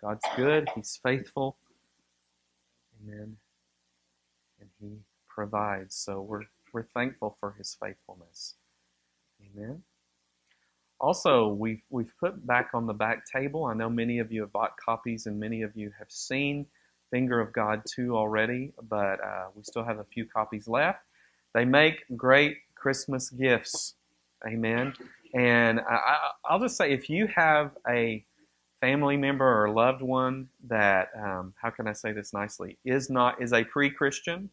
God's good, He's faithful. Amen. And He provides. So we're, we're thankful for His faithfulness. Amen. Also, we've, we've put back on the back table, I know many of you have bought copies and many of you have seen Finger of God 2 already, but uh, we still have a few copies left. They make great Christmas gifts. Amen. And I, will just say if you have a family member or loved one that, um, how can I say this nicely, is not, is a pre Christian,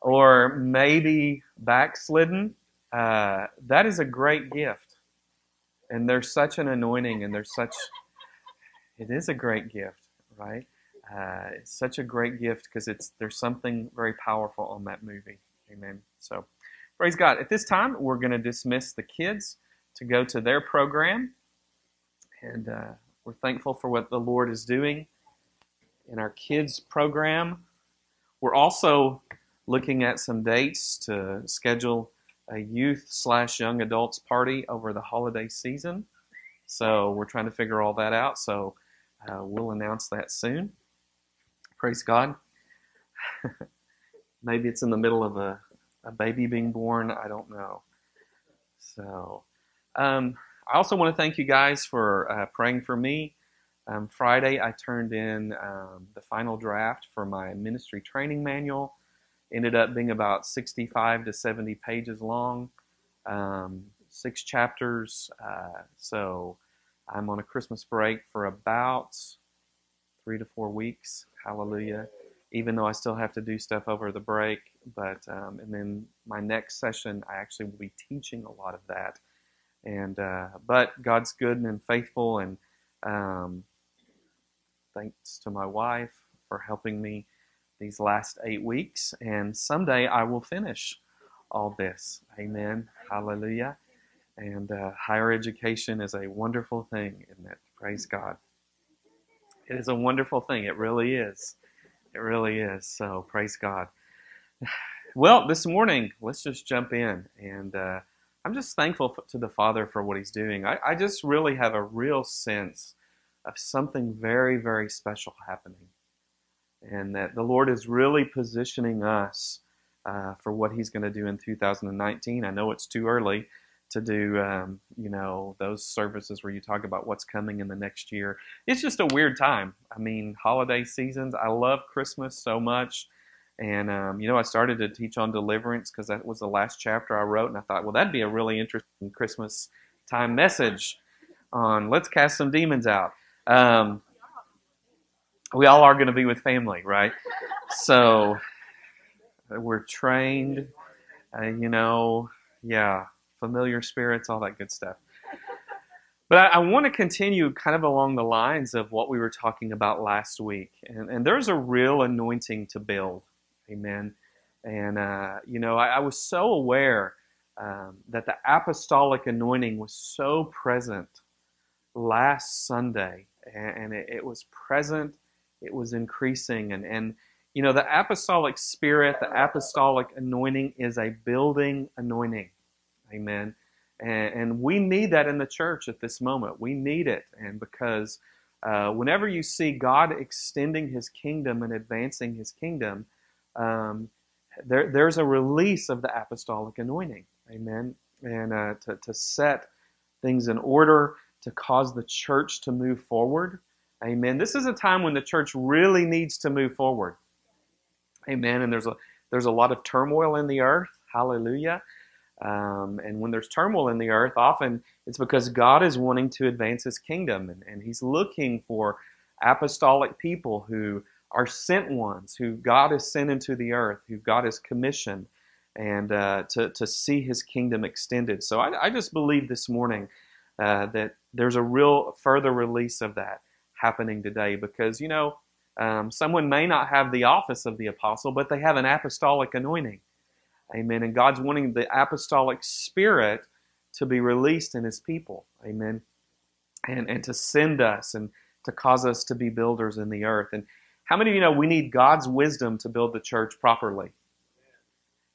or maybe backslidden, uh, that is a great gift. And there's such an anointing, and there's such, it is a great gift, right? Uh, it's such a great gift because it's there's something very powerful on that movie. Amen. So, praise God. At this time, we're going to dismiss the kids to go to their program, and uh, we're thankful for what the Lord is doing in our kids program. We're also looking at some dates to schedule a youth slash young adults party over the holiday season. So we're trying to figure all that out. So uh, we'll announce that soon. Praise God. Maybe it's in the middle of a, a baby being born. I don't know. So um, I also want to thank you guys for uh, praying for me. Um, Friday, I turned in um, the final draft for my ministry training manual ended up being about 65 to 70 pages long, um, six chapters. Uh, so I'm on a Christmas break for about three to four weeks. Hallelujah. Even though I still have to do stuff over the break, but um, and then my next session, I actually will be teaching a lot of that. And uh, but God's good and faithful, and um, thanks to my wife for helping me these last eight weeks, and someday I will finish all this. Amen. Hallelujah. And uh, higher education is a wonderful thing, isn't it? Praise God. It is a wonderful thing. It really is. It really is. So praise God. Well, this morning, let's just jump in. And uh, I'm just thankful to the Father for what He's doing. I, I just really have a real sense of something very, very special happening and that the Lord is really positioning us uh, for what He's going to do in 2019. I know it's too early to do, um, you know, those services where you talk about what's coming in the next year. It's just a weird time. I mean, holiday seasons. I love Christmas so much. And, um, you know, I started to teach on deliverance because that was the last chapter I wrote. And I thought, well, that'd be a really interesting Christmas time message on let's cast some demons out. Um, we all are going to be with family, right? So we're trained, uh, you know, yeah, familiar spirits, all that good stuff. But I, I want to continue kind of along the lines of what we were talking about last week. And, and there's a real anointing to build. Amen. And, uh, you know, I, I, was so aware um, that the apostolic anointing was so present last Sunday. And, and it, it was present it was increasing and and you know the apostolic spirit the apostolic anointing is a building anointing amen and, and we need that in the church at this moment we need it and because uh, whenever you see god extending his kingdom and advancing his kingdom um, there, there's a release of the apostolic anointing amen and uh, to, to set things in order to cause the church to move forward Amen. This is a time when the church really needs to move forward. Amen. And there's a there's a lot of turmoil in the earth. Hallelujah. Um, and when there's turmoil in the earth, often it's because God is wanting to advance His kingdom, and, and He's looking for apostolic people who are sent ones, who God has sent into the earth, who God has commissioned, and uh, to to see His kingdom extended. So I, I just believe this morning uh, that there's a real further release of that happening today because, you know, um, someone may not have the office of the apostle, but they have an apostolic anointing. Amen. And God's wanting the apostolic spirit to be released in his people. Amen. And, and to send us and to cause us to be builders in the earth. And how many of you know we need God's wisdom to build the church properly?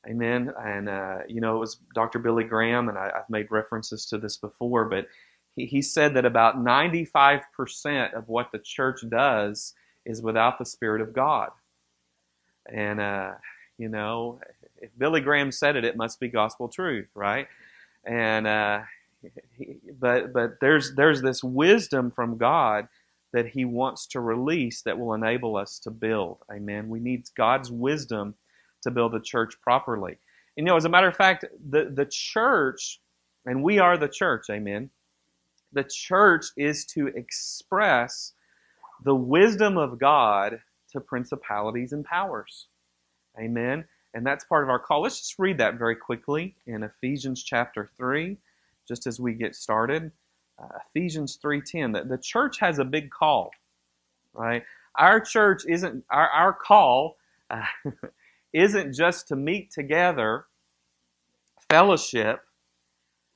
Amen. And, uh, you know, it was Dr. Billy Graham, and I, have made references to this before, but he, he said that about 95% of what the church does is without the Spirit of God. And, uh, you know, if Billy Graham said it, it must be gospel truth, right? And, uh, but, but there's, there's this wisdom from God that he wants to release that will enable us to build. Amen. We need God's wisdom to build the church properly. And, you know, as a matter of fact, the, the church, and we are the church, amen. The church is to express the wisdom of God to principalities and powers. Amen. And that's part of our call. Let's just read that very quickly in Ephesians chapter 3, just as we get started. Uh, Ephesians 3:10. The, the church has a big call, right? Our church isn't our, our call uh, isn't just to meet together, fellowship,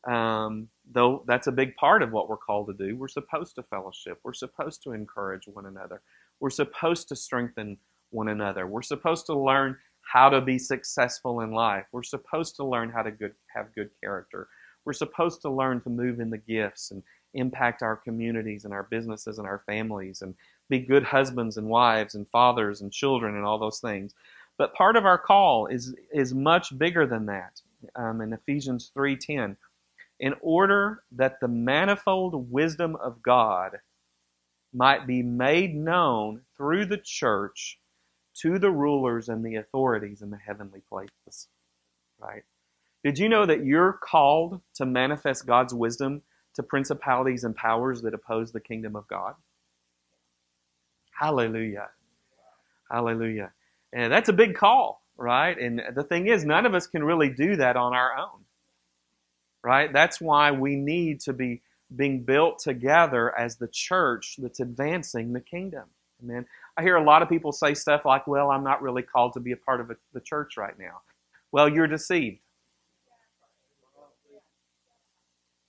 um, though that's a big part of what we're called to do. We're supposed to fellowship. We're supposed to encourage one another. We're supposed to strengthen one another. We're supposed to learn how to be successful in life. We're supposed to learn how to good, have good character. We're supposed to learn to move in the gifts and impact our communities and our businesses and our families and be good husbands and wives and fathers and children and all those things. But part of our call is is much bigger than that. Um, in Ephesians 3:10, in order that the manifold wisdom of God might be made known through the church to the rulers and the authorities in the heavenly places. Right? Did you know that you're called to manifest God's wisdom to principalities and powers that oppose the kingdom of God? Hallelujah. Hallelujah. And that's a big call, right? And the thing is, none of us can really do that on our own, right? That's why we need to be being built together as the church that's advancing the kingdom. Amen. I hear a lot of people say stuff like, well, I'm not really called to be a part of the church right now. Well, you're deceived.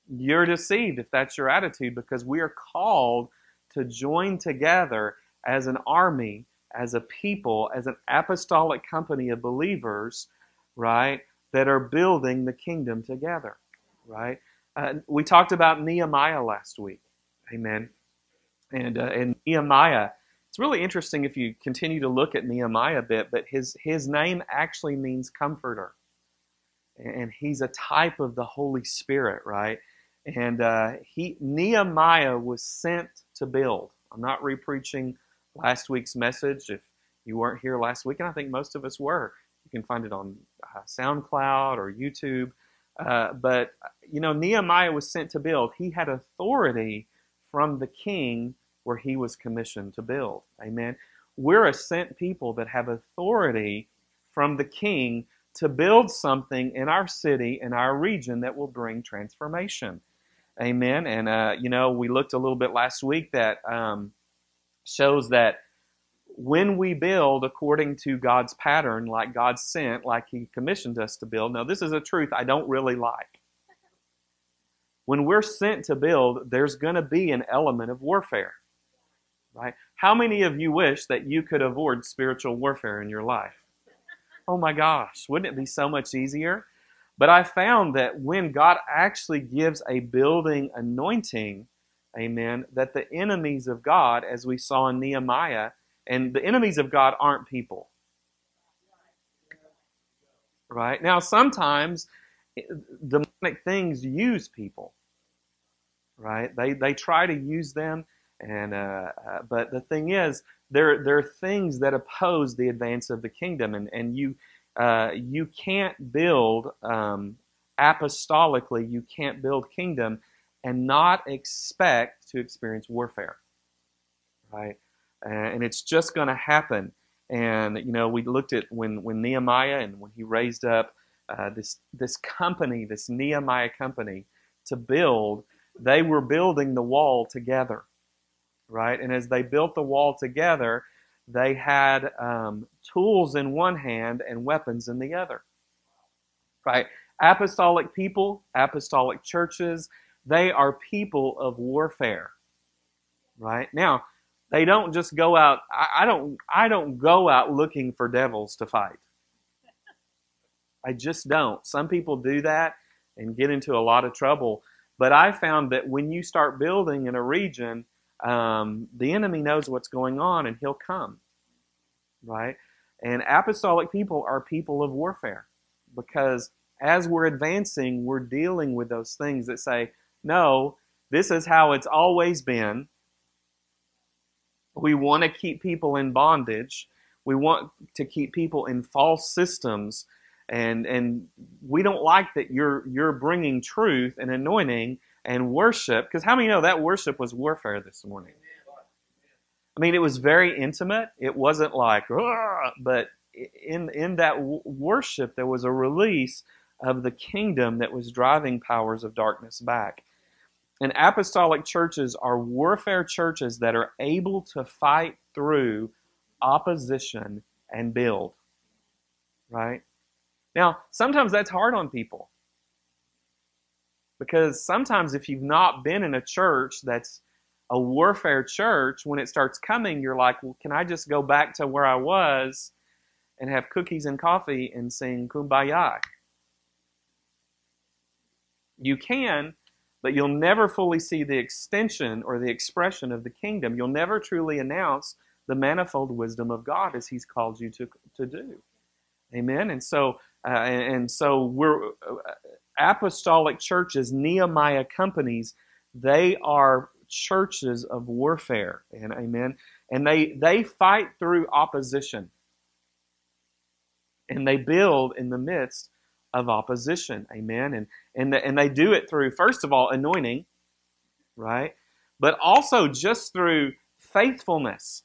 You're deceived if that's your attitude because we are called to join together as an army as a people, as an apostolic company of believers, right, that are building the kingdom together, right? Uh, we talked about Nehemiah last week, amen. And uh, and Nehemiah, it's really interesting if you continue to look at Nehemiah a bit, but his his name actually means comforter, and he's a type of the Holy Spirit, right? And uh, he Nehemiah was sent to build. I'm not repreaching last week's message. If you weren't here last week, and I think most of us were, you can find it on uh, SoundCloud or YouTube. Uh, but, you know, Nehemiah was sent to build. He had authority from the king where he was commissioned to build. Amen. We're a sent people that have authority from the king to build something in our city, in our region that will bring transformation. Amen. And, uh, you know, we looked a little bit last week that um, shows that when we build according to God's pattern, like God sent, like He commissioned us to build, now this is a truth I don't really like. When we're sent to build, there's going to be an element of warfare. Right? How many of you wish that you could avoid spiritual warfare in your life? Oh my gosh, wouldn't it be so much easier? But I found that when God actually gives a building anointing, amen, that the enemies of God, as we saw in Nehemiah, and the enemies of God aren't people. Right? Now, sometimes eh, demonic things use people. Right? They, they try to use them, and uh, uh, but the thing is, there, there are things that oppose the advance of the kingdom, and, and you, uh, you can't build um, apostolically, you can't build kingdom and not expect to experience warfare. Right? And it's just going to happen. And, you know, we looked at when, when Nehemiah and when he raised up uh, this, this company, this Nehemiah company, to build, they were building the wall together. Right? And as they built the wall together, they had um, tools in one hand and weapons in the other. Right? Apostolic people, apostolic churches, they are people of warfare. Right? Now, they don't just go out I, I don't I don't go out looking for devils to fight. I just don't. Some people do that and get into a lot of trouble. But I found that when you start building in a region, um, the enemy knows what's going on and he'll come. Right? And apostolic people are people of warfare because as we're advancing, we're dealing with those things that say, no, this is how it's always been. We want to keep people in bondage. We want to keep people in false systems and and we don't like that you're you're bringing truth and anointing and worship because how many know that worship was warfare this morning? I mean it was very intimate. It wasn't like but in in that w- worship there was a release of the kingdom that was driving powers of darkness back. And apostolic churches are warfare churches that are able to fight through opposition and build. Right? Now, sometimes that's hard on people. Because sometimes if you've not been in a church that's a warfare church, when it starts coming, you're like, well, can I just go back to where I was and have cookies and coffee and sing kumbaya? You can, but you'll never fully see the extension or the expression of the kingdom. You'll never truly announce the manifold wisdom of God as He's called you to, to do. Amen. And so uh, and, and, so we're uh, apostolic churches, Nehemiah companies, they are churches of warfare. And amen. And they they fight through opposition. And they build in the midst of opposition. Amen. And and the, and they do it through first of all anointing, right? But also just through faithfulness.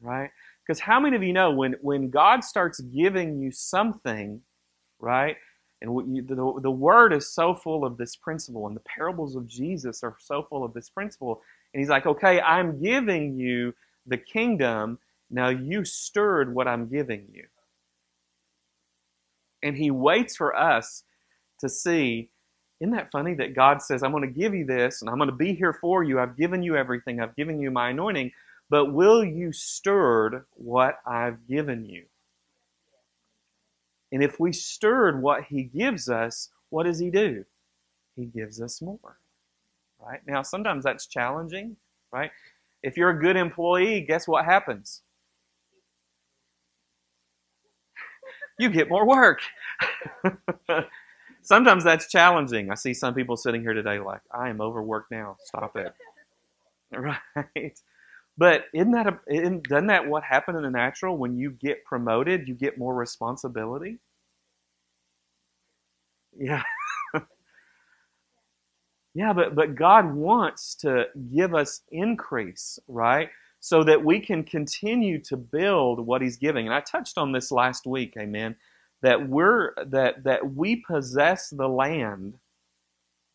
Right? Because how many of you know when, when God starts giving you something, right? And you, the, the word is so full of this principle, and the parables of Jesus are so full of this principle. And he's like, okay, I'm giving you the kingdom. Now you stirred what I'm giving you. And he waits for us to see isn't that funny that God says, I'm going to give you this and I'm going to be here for you. I've given you everything. I've given you my anointing but will you stirred what I've given you? And if we stirred what He gives us, what does He do? He gives us more. Right? Now, sometimes that's challenging, right? If you're a good employee, guess what happens? you get more work. sometimes that's challenging. I see some people sitting here today like, I am overworked now. Stop it. Right? But isn't that a, isn't, doesn't that what happened in the natural? When you get promoted, you get more responsibility. Yeah. yeah, but but God wants to give us increase, right? So that we can continue to build what He's giving. And I touched on this last week, amen. That we're that that we possess the land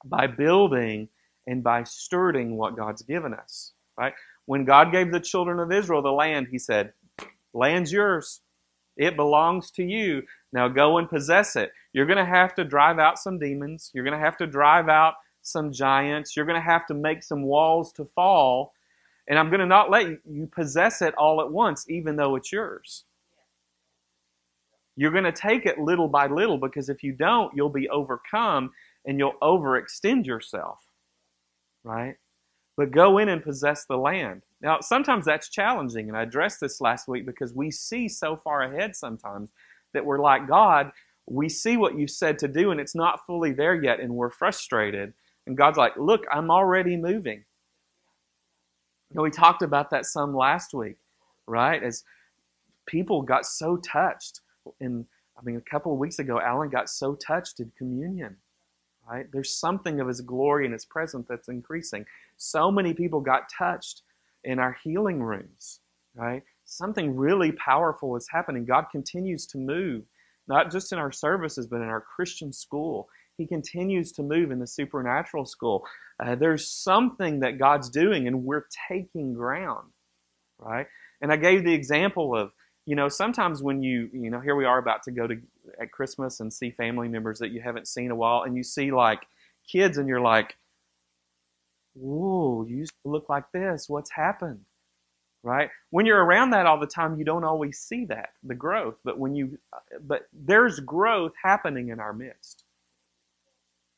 by building and by stewarding what God's given us, right? When God gave the children of Israel the land, He said, Land's yours. It belongs to you. Now go and possess it. You're going to have to drive out some demons. You're going to have to drive out some giants. You're going to have to make some walls to fall. And I'm going to not let you possess it all at once, even though it's yours. You're going to take it little by little because if you don't, you'll be overcome and you'll overextend yourself. Right? But go in and possess the land. Now, sometimes that's challenging, and I addressed this last week because we see so far ahead sometimes that we're like, God, we see what you said to do, and it's not fully there yet, and we're frustrated. And God's like, Look, I'm already moving. You know, we talked about that some last week, right? As people got so touched. And I mean, a couple of weeks ago, Alan got so touched in communion right? There's something of His glory and His presence that's increasing. So many people got touched in our healing rooms, right? Something really powerful is happening. God continues to move, not just in our services, but in our Christian school. He continues to move in the supernatural school. Uh, there's something that God's doing, and we're taking ground, right? And I gave the example of you know, sometimes when you, you know, here we are about to go to at Christmas and see family members that you haven't seen a while, and you see like kids, and you're like, "Whoa, you used to look like this. What's happened?" Right? When you're around that all the time, you don't always see that the growth. But when you, uh, but there's growth happening in our midst.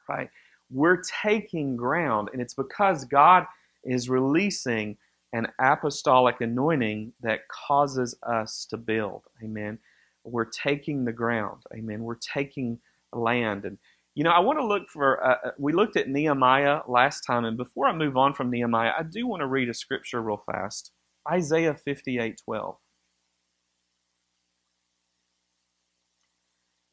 Right? we're taking ground, and it's because God is releasing an apostolic anointing that causes us to build. Amen. We're taking the ground. Amen. We're taking land. And, you know, I want to look for, uh, uh we looked at Nehemiah last time, and before I move on from Nehemiah, I do want to read a scripture real fast Isaiah 58 12.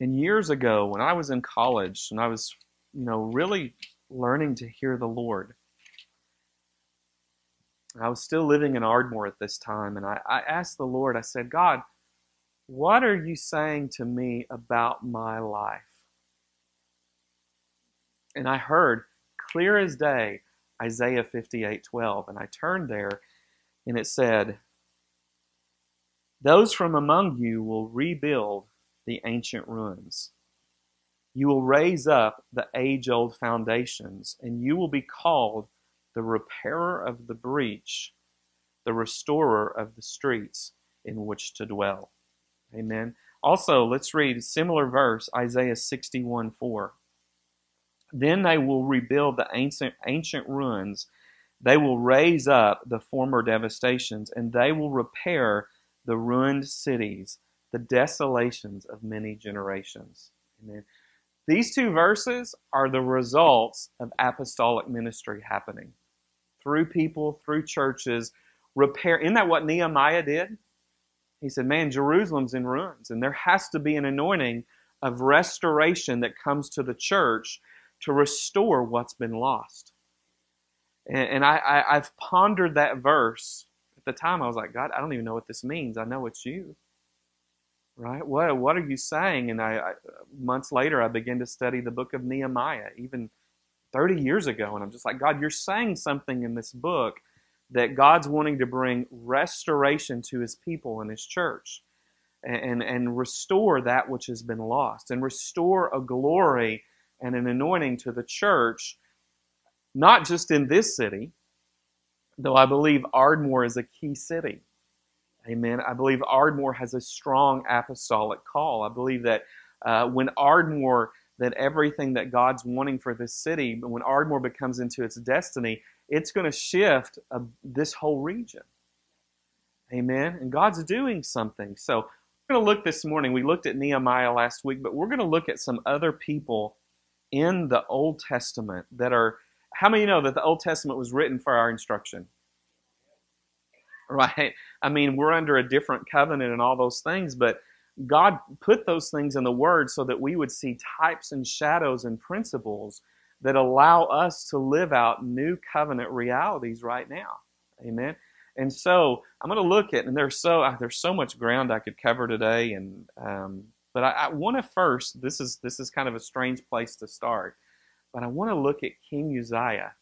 And years ago, when I was in college and I was, you know, really learning to hear the Lord, I was still living in Ardmore at this time, and I, I asked the Lord, I said, God, what are you saying to me about my life? And I heard clear as day Isaiah 58 12. And I turned there and it said, Those from among you will rebuild the ancient ruins. You will raise up the age old foundations, and you will be called the repairer of the breach, the restorer of the streets in which to dwell. Amen. Also, let's read a similar verse, Isaiah 61 4. Then they will rebuild the ancient, ancient ruins. They will raise up the former devastations, and they will repair the ruined cities, the desolations of many generations. Amen. These two verses are the results of apostolic ministry happening through people, through churches, repair. Isn't that what Nehemiah did? He said, Man, Jerusalem's in ruins, and there has to be an anointing of restoration that comes to the church to restore what's been lost. And, and I, I, I've pondered that verse. At the time, I was like, God, I don't even know what this means. I know it's you. Right? What, what are you saying? And I, I months later, I began to study the book of Nehemiah, even 30 years ago. And I'm just like, God, you're saying something in this book that God's wanting to bring restoration to his people and his church and, and, and restore that which has been lost and restore a glory and an anointing to the church, not just in this city, though I believe Ardmore is a key city. Amen. I believe Ardmore has a strong apostolic call. I believe that uh, when Ardmore that everything that God's wanting for this city, when Ardmore becomes into its destiny, it's going to shift uh, this whole region. Amen. And God's doing something. So we're going to look this morning. We looked at Nehemiah last week, but we're going to look at some other people in the Old Testament that are. How many know that the Old Testament was written for our instruction? Right? I mean, we're under a different covenant and all those things, but God put those things in the Word so that we would see types and shadows and principles that allow us to live out new covenant realities right now. Amen. And so I'm going to look at, and there's so uh, there's so much ground I could cover today, and um, but I, I want to first. This is this is kind of a strange place to start, but I want to look at King Uzziah,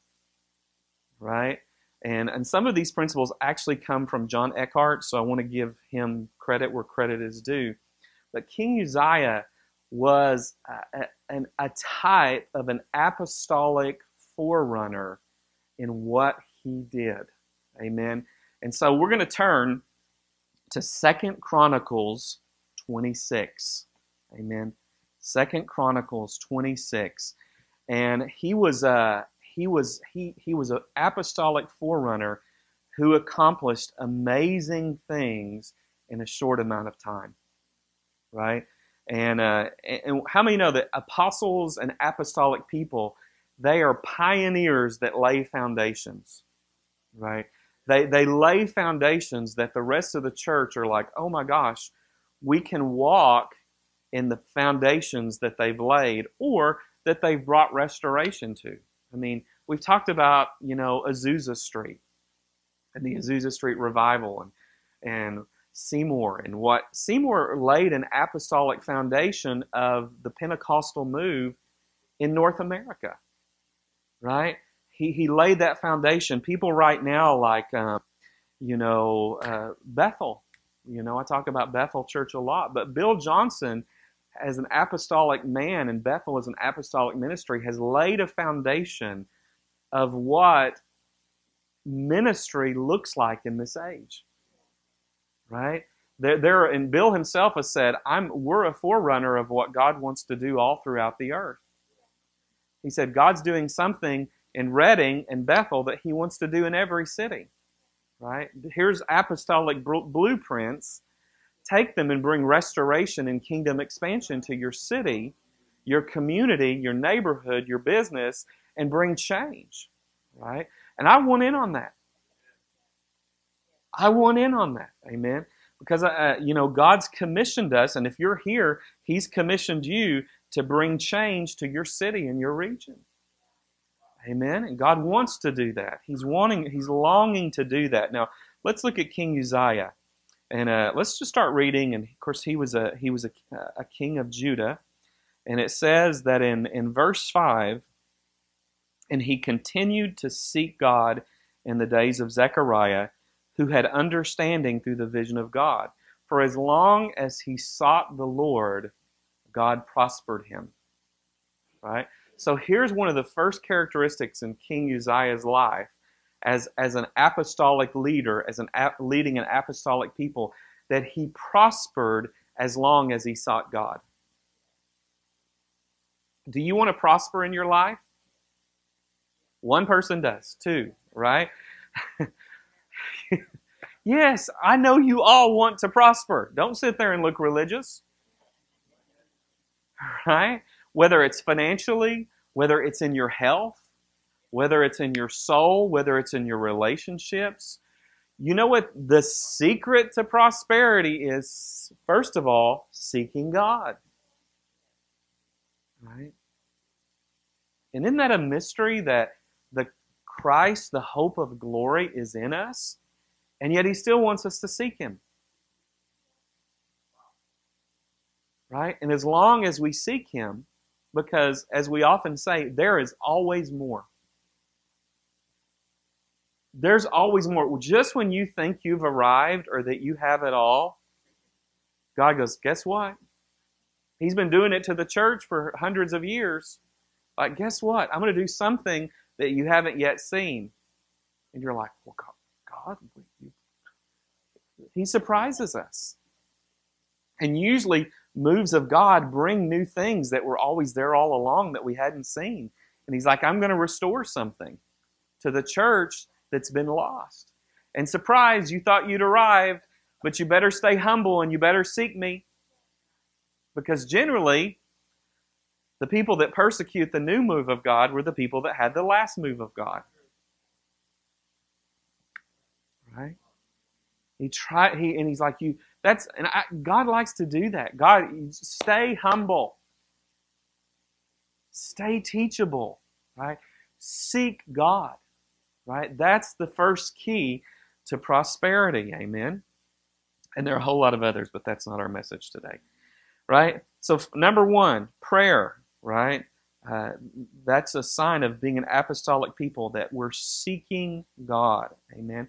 right? And, and some of these principles actually come from John Eckhardt, so I want to give him credit where credit is due. But King Uzziah was a, a, a type of an apostolic forerunner in what he did. Amen. And so we're going to turn to Second Chronicles 26. Amen. Second Chronicles 26. And he was a he was he he was an apostolic forerunner who accomplished amazing things in a short amount of time right? And uh, and how many know that apostles and apostolic people they are pioneers that lay foundations right? They they lay foundations that the rest of the church are like oh my gosh we can walk in the foundations that they've laid or that they've brought restoration to I mean, we've talked about, you know, Azusa Street and the Azusa Street revival and, and Seymour and what Seymour laid an apostolic foundation of the Pentecostal move in North America, right? He, he laid that foundation. People right now, like, um, you know, uh, Bethel, you know, I talk about Bethel Church a lot, but Bill Johnson as an apostolic man and Bethel as an apostolic ministry has laid a foundation of what ministry looks like in this age. Right? There, there and Bill himself has said, I'm we're a forerunner of what God wants to do all throughout the earth. He said, God's doing something in Redding and Bethel that He wants to do in every city. Right? Here's apostolic blueprints. Take them and bring restoration and kingdom expansion to your city, your community, your neighborhood, your business, and bring change. Right? And I want in on that. I want in on that. Amen. Because, uh, you know, God's commissioned us, and if you're here, He's commissioned you to bring change to your city and your region. Amen. And God wants to do that. He's wanting, He's longing to do that. Now, let's look at King Uzziah, and uh, let's just start reading. And of course, he was a he was a, a king of Judah, and it says that in in verse five, and he continued to seek God in the days of Zechariah, who had understanding through the vision of God. For as long as he sought the Lord, God prospered him. Right? So here's one of the first characteristics in King Uzziah's life as, as an apostolic leader, as an leading an apostolic people, that he prospered as long as he sought God. Do you want to prosper in your life? One person does, two, right? yes, I know you all want to prosper. Don't sit there and look religious. Right? Whether it's financially, whether it's in your health, whether it's in your soul, whether it's in your relationships. You know what the secret to prosperity is? First of all, seeking God. Right? And isn't that a mystery that the Christ, the hope of glory, is in us, and yet He still wants us to seek Him? Right? And as long as we seek Him, because as we often say, there is always more. There's always more. Just when you think you've arrived or that you have it all, God goes, guess what? He's been doing it to the church for hundreds of years. Like, guess what? I'm going to do something that you haven't yet seen. And you're like, well, God, God He surprises us. And usually, moves of God bring new things that were always there all along that we hadn't seen. And He's like, I'm going to restore something to the church that's been lost. And surprise, you thought you'd arrived, but you better stay humble and you better seek me. Because generally, the people that persecute the new move of God were the people that had the last move of God. Right? He tried he and he's like you that's and I, God likes to do that. God stay humble. Stay teachable, right? Seek God right? That's the first key to prosperity. Amen. And there are a whole lot of others, but that's not our message today, right? So, number one, prayer, right? Uh, that's a sign of being an apostolic people that we're seeking God. Amen.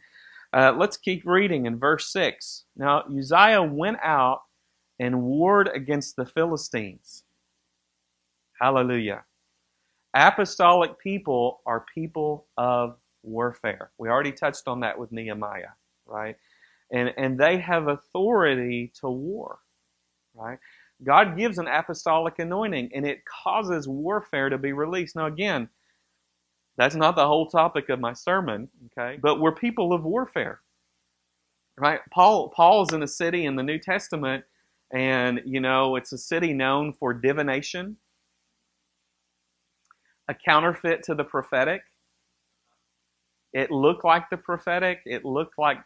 Uh, let's keep reading in verse 6. Now, Uzziah went out and warred against the Philistines. Hallelujah. Apostolic people are people of warfare. We already touched on that with Nehemiah, right? And, and they have authority to war, right? God gives an apostolic anointing and it causes warfare to be released. Now, again, that's not the whole topic of my sermon, okay? But we're people of warfare, right? Paul Paul's in a city in the New Testament, and you know it's a city known for divination, a counterfeit to the prophetic, it looked like the prophetic. It looked like,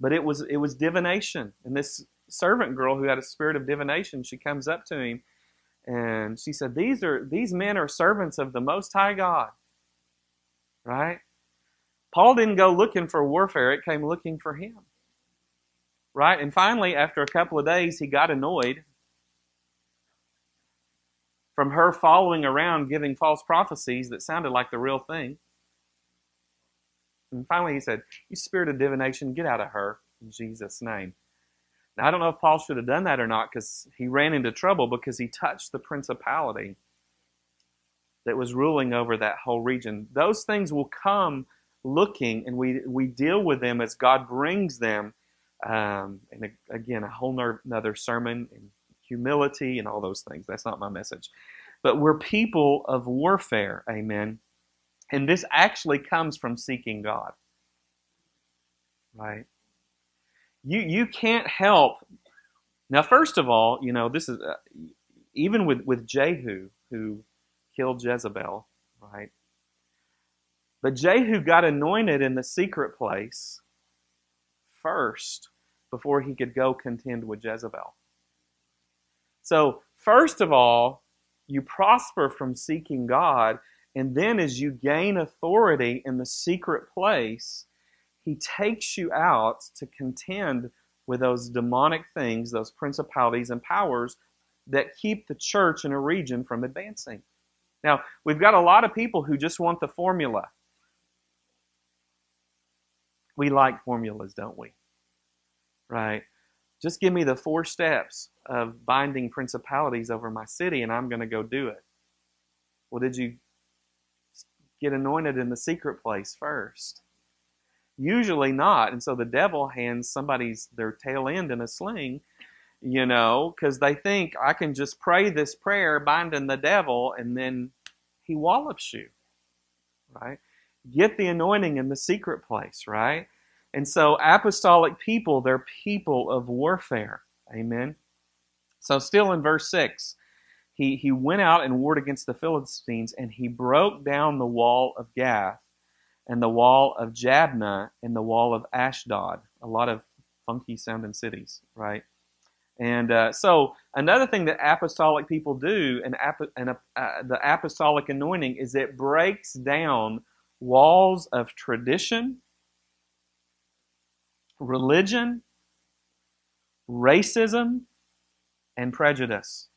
but it was it was divination. And this servant girl who had a spirit of divination, she comes up to him, and she said, "These are these men are servants of the Most High God." Right? Paul didn't go looking for warfare; it came looking for him. Right? And finally, after a couple of days, he got annoyed from her following around giving false prophecies that sounded like the real thing. And finally, he said, You spirit of divination, get out of her in Jesus' name. Now, I don't know if Paul should have done that or not because he ran into trouble because he touched the principality that was ruling over that whole region. Those things will come looking, and we, we deal with them as God brings them. Um, and again, a whole another sermon and humility and all those things. That's not my message. but we're people of warfare. Amen. And this actually comes from seeking God. Right? You you can't help. Now, first of all, you know this is uh, even with with Jehu who killed Jezebel, right? But Jehu got anointed in the secret place first before he could go contend with Jezebel. So, first of all, you prosper from seeking God, and then as you gain authority in the secret place, he takes you out to contend with those demonic things, those principalities and powers that keep the church in a region from advancing. Now, we've got a lot of people who just want the formula. We like formulas, don't we? Right? Just give me the four steps of binding principalities over my city and I'm going to go do it. Well, did you get anointed in the secret place first? Usually not. And so the devil hands somebody's their tail end in a sling, you know, because they think I can just pray this prayer binding the devil and then he wallops you. Right? Get the anointing in the secret place, right? And so apostolic people, they're people of warfare. Amen. So still in verse 6, he, he went out and warred against the Philistines, and he broke down the wall of Gath, and the wall of Jabneh, and the wall of Ashdod. A lot of funky sounding cities, right? And uh, so another thing that apostolic people do, and, and uh, the apostolic anointing, is it breaks down walls of tradition, religion, racism, and prejudice.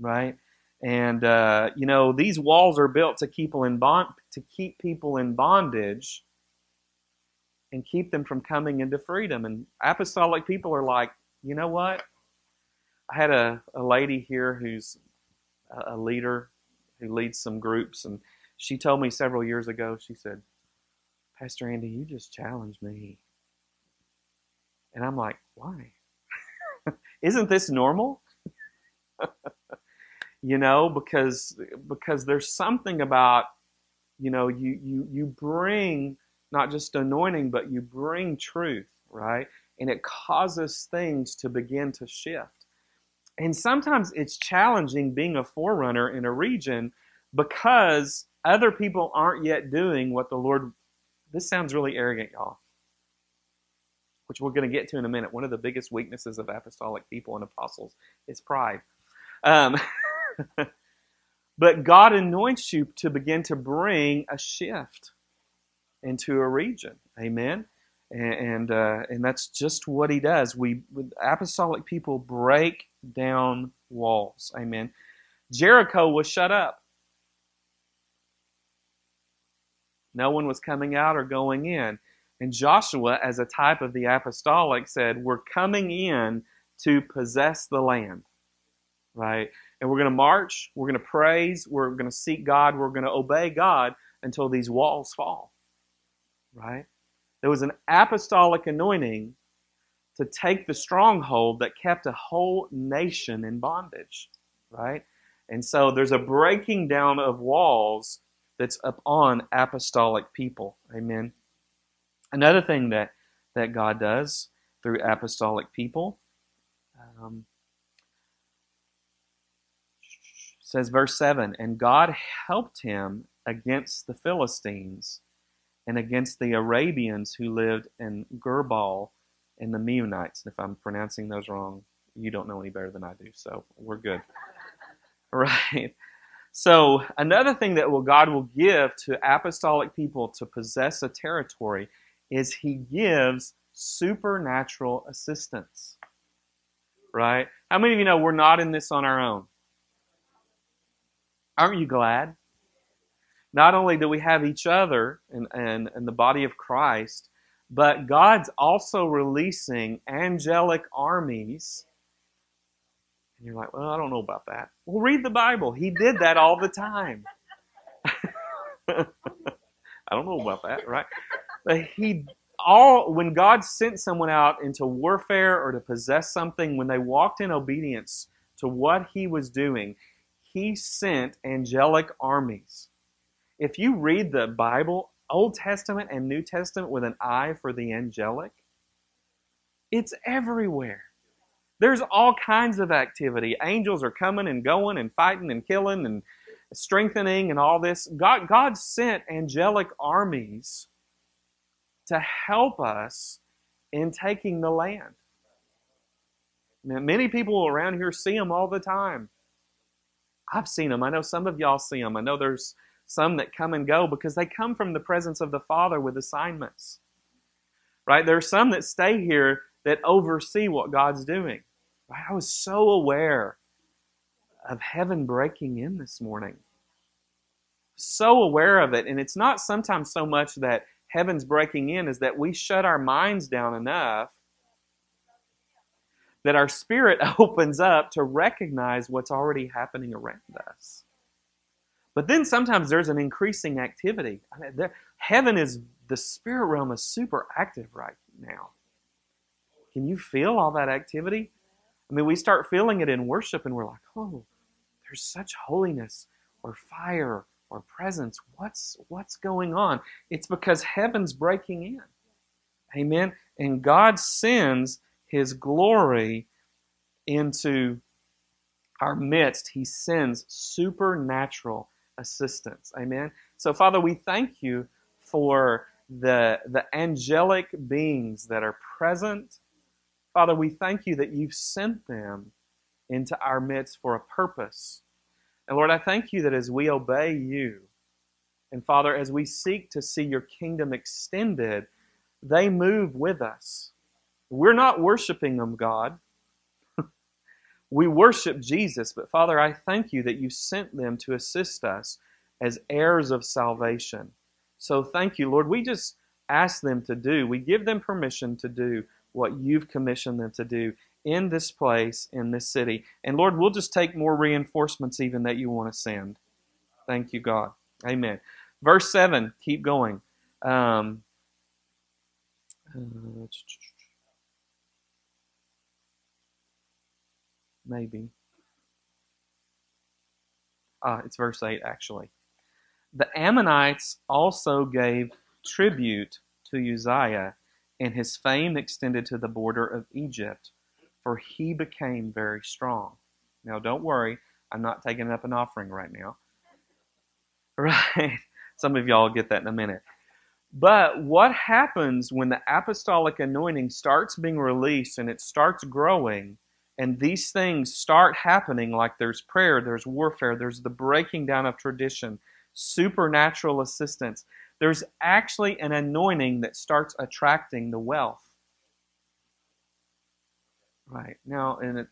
Right? And uh, you know these walls are built to keep people in bond to keep people in bondage and keep them from coming into freedom. And apostolic people are like, you know what? I had a, a lady here who's a leader who leads some groups, and she told me several years ago, she said, Pastor Andy, you just challenged me. And I'm like, why? Isn't this normal? you know, because because there's something about you know you you you bring not just anointing, but you bring truth, right? And it causes things to begin to shift. And sometimes it's challenging being a forerunner in a region because other people aren't yet doing what the Lord. This sounds really arrogant, y'all which we're going to get to in a minute. One of the biggest weaknesses of apostolic people and apostles is pride. Um, but God anoints you to begin to bring a shift into a region. Amen. And and, uh, and that's just what He does. We apostolic people break down walls. Amen. Jericho was shut up. No one was coming out or going in. And Joshua, as a type of the apostolic, said, We're coming in to possess the land. Right? And we're going to march, we're going to praise, we're going to seek God, we're going to obey God until these walls fall. Right? There was an apostolic anointing to take the stronghold that kept a whole nation in bondage. Right? And so there's a breaking down of walls that's upon apostolic people. Amen. Another thing that, that God does through apostolic people um, says, verse 7 And God helped him against the Philistines and against the Arabians who lived in Gurbaal and the Meunites. And if I'm pronouncing those wrong, you don't know any better than I do, so we're good. right. So, another thing that will God will give to apostolic people to possess a territory is he gives supernatural assistance. Right? How many of you know we're not in this on our own? Aren't you glad? Not only do we have each other and, and, and the body of Christ, but God's also releasing angelic armies. And you're like, well, I don't know about that. Well, read the Bible. He did that all the time. I don't know about that, right? But he all when God sent someone out into warfare or to possess something, when they walked in obedience to what he was doing, he sent angelic armies. If you read the Bible, Old Testament and New Testament, with an eye for the angelic, it's everywhere. There's all kinds of activity. Angels are coming and going and fighting and killing and strengthening and all this. God, God sent angelic armies to help us in taking the land. Now, many people around here see them all the time. I've seen them. I know some of y'all see them. I know there's some that come and go because they come from the presence of the Father with assignments. Right? There are some that stay here that oversee what God's doing. Right? I was so aware of heaven breaking in this morning. So aware of it. And it's not sometimes so much that heaven's breaking in, is that we shut our minds down enough that our spirit opens up to recognize what's already happening around us. But then sometimes there's an increasing activity. I mean, there, heaven is, the spirit realm is super active right now. Can you feel all that activity? I mean, we start feeling it in worship and we're like, oh, there's such holiness or fire or presence. What's, what's going on? It's because heaven's breaking in. Amen. And God sends his glory into our midst. He sends supernatural assistance. Amen. So, Father, we thank you for the, the angelic beings that are present. Father, we thank you that you've sent them into our midst for a purpose. And Lord, I thank you that as we obey you, and Father, as we seek to see your kingdom extended, they move with us. We're not worshiping them, God. we worship Jesus, but Father, I thank you that you sent them to assist us as heirs of salvation. So thank you, Lord. We just ask them to do, we give them permission to do what you've commissioned them to do in this place, in this city. And Lord, we'll just take more reinforcements even that you want to send. Thank you, God. Amen. Verse 7, keep going. Um, uh, maybe. Ah, it's verse 8 actually. The Ammonites also gave tribute to Uzziah, and his fame extended to the border of Egypt, for he became very strong. Now, don't worry, I'm not taking up an offering right now. Right? Some of y'all get that in a minute. But what happens when the apostolic anointing starts being released and it starts growing? And these things start happening like there's prayer, there's warfare, there's the breaking down of tradition, supernatural assistance. There's actually an anointing that starts attracting the wealth. Right. Now, and it,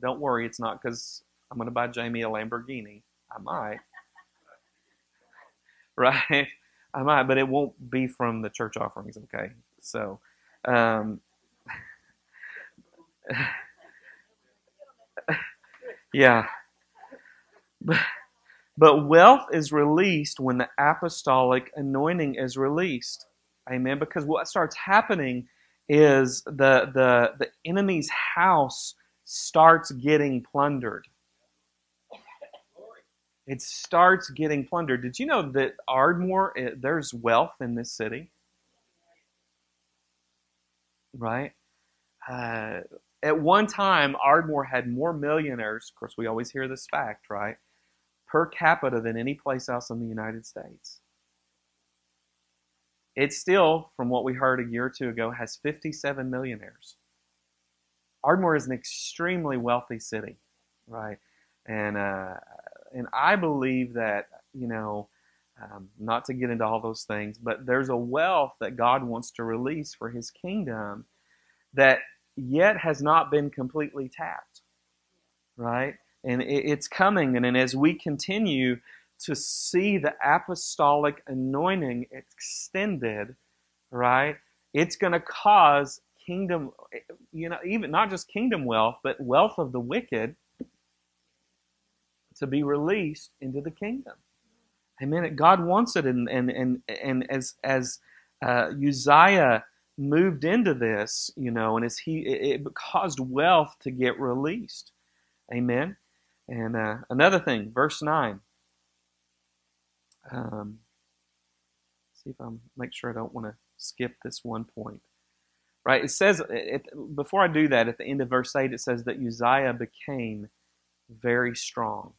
don't worry, it's not because I'm going to buy Jamie a Lamborghini. I might. Right? I might, but it won't be from the church offerings, okay? So, um, yeah. But, but wealth is released when the apostolic anointing is released. Amen. Because what starts happening is the, the, the enemy's house starts getting plundered. It starts getting plundered. Did you know that Ardmore, eh, there's wealth in this city? Right? Uh, at one time, Ardmore had more millionaires, of course, we always hear this fact, right, per capita than any place else in the United States. It still, from what we heard a year or two ago, has 57 millionaires. Ardmore is an extremely wealthy city, right? And uh, and I believe that you know, um, not to get into all those things, but there's a wealth that God wants to release for His kingdom that yet has not been completely tapped, right? And it's coming. And as we continue to see the apostolic anointing extended, right, it's going to cause kingdom, you know, even not just kingdom wealth, but wealth of the wicked to be released into the kingdom. Amen. God wants it, and and and and as as uh, Uzziah moved into this, you know, and as he it caused wealth to get released. Amen. And uh, another thing, verse 9. Um, see if I make sure I don't want to skip this one point. Right? It says, it, before I do that, at the end of verse 8, it says that Uzziah became very strong.